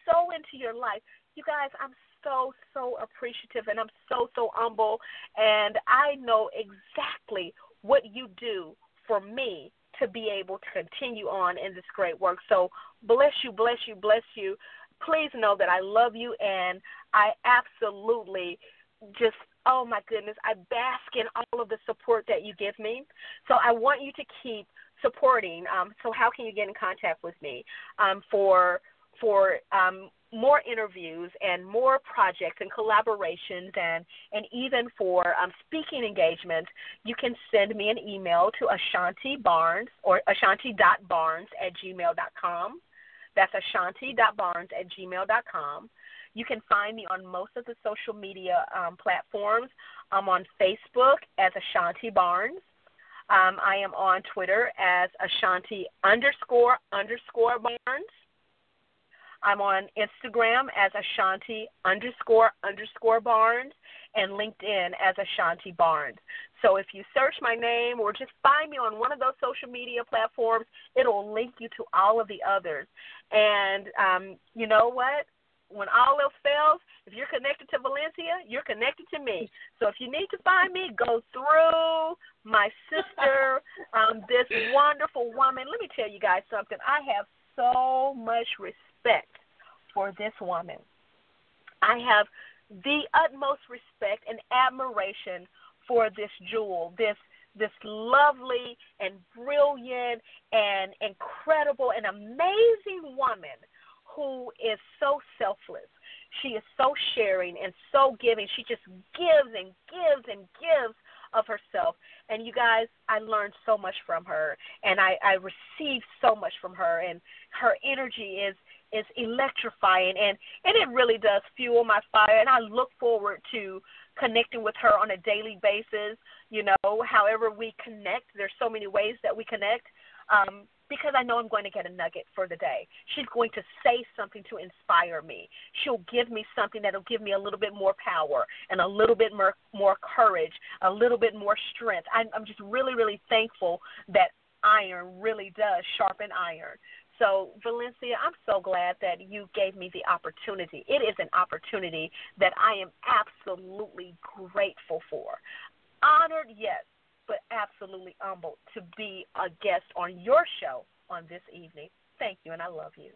sow into your life you guys, I'm so, so appreciative and I'm so, so humble. And I know exactly what you do for me to be able to continue on in this great work. So bless you, bless you, bless you. Please know that I love you and I absolutely just oh my goodness, I bask in all of the support that you give me. So I want you to keep supporting. Um, so how can you get in contact with me um, for for um, more interviews and more projects and collaborations and, and even for um, speaking engagements, you can send me an email to Ashanti Barnes or ashanti.barnes at gmail.com. That's ashanti.barnes at gmail.com. You can find me on most of the social media um, platforms. I'm on Facebook as Ashanti Barnes. Um, I am on Twitter as Ashanti underscore underscore Barnes. I'm on Instagram as Ashanti underscore underscore Barnes and LinkedIn as Ashanti Barnes. So if you search my name or just find me on one of those social media platforms, it'll link you to all of the others. And um, you know what? When all else fails, if you're connected to Valencia, you're connected to me. So if you need to find me, go through my sister, um, this wonderful woman. Let me tell you guys something. I have so much respect for this woman. I have the utmost respect and admiration for this jewel, this this lovely and brilliant and incredible and amazing woman who is so selfless. She is so sharing and so giving. She just gives and gives and gives of herself. And you guys, I learned so much from her and I, I received so much from her and her energy is is electrifying and and it really does fuel my fire and I look forward to connecting with her on a daily basis you know however we connect there's so many ways that we connect um because I know I'm going to get a nugget for the day. She's going to say something to inspire me. She'll give me something that'll give me a little bit more power and a little bit more more courage, a little bit more strength. I'm, I'm just really really thankful that iron really does sharpen iron. So, Valencia, I'm so glad that you gave me the opportunity. It is an opportunity that I am absolutely grateful for. Honored, yes, but absolutely humbled to be a guest on your show on this evening. Thank you, and I love you.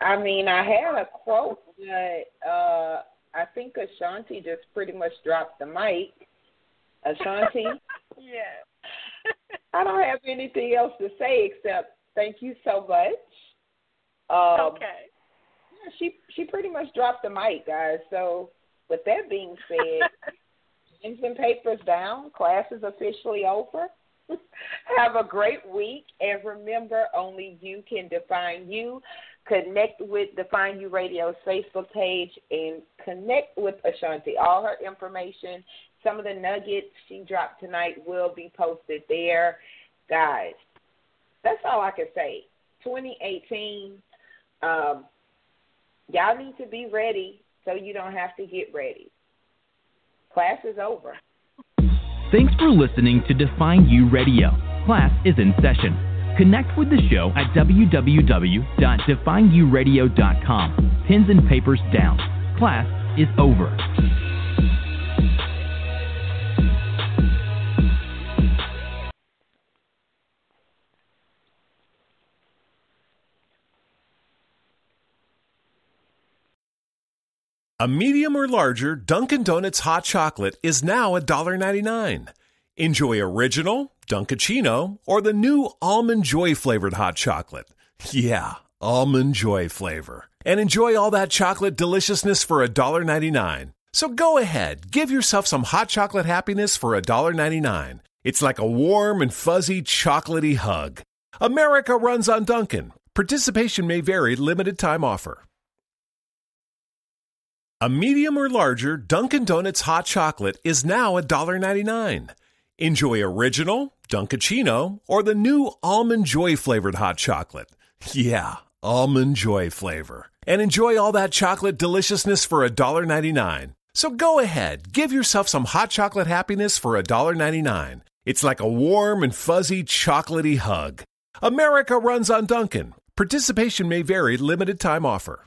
I mean, I had a quote, but uh, I think Ashanti just pretty much dropped the mic. Ashanti? yeah. I don't have anything else to say except thank you so much. Um, okay. Yeah, she she pretty much dropped the mic, guys. So with that being said, pens and papers down. Class is officially over. have a great week, and remember, only you can define you. Connect with Define U Radio's Facebook page and connect with Ashanti. All her information some of the nuggets she dropped tonight will be posted there. Guys, that's all I can say. 2018, um, y'all need to be ready so you don't have to get ready. Class is over. Thanks for listening to Define U Radio. Class is in session. Connect with the show at www.defineyouradio.com. Pens and papers down. Class is over. A medium or larger Dunkin' Donuts hot chocolate is now $1.99. Enjoy original, Dunkaccino, or the new Almond Joy flavored hot chocolate. Yeah, Almond Joy flavor. And enjoy all that chocolate deliciousness for $1.99. So go ahead, give yourself some hot chocolate happiness for $1.99. It's like a warm and fuzzy chocolatey hug. America runs on Dunkin'. Participation may vary, limited time offer. A medium or larger Dunkin' Donuts hot chocolate is now $1.99. Enjoy original, Dunkaccino, or the new Almond Joy flavored hot chocolate. Yeah, Almond Joy flavor. And enjoy all that chocolate deliciousness for $1.99. So go ahead, give yourself some hot chocolate happiness for $1.99. It's like a warm and fuzzy chocolatey hug. America runs on Dunkin'. Participation may vary, limited time offer.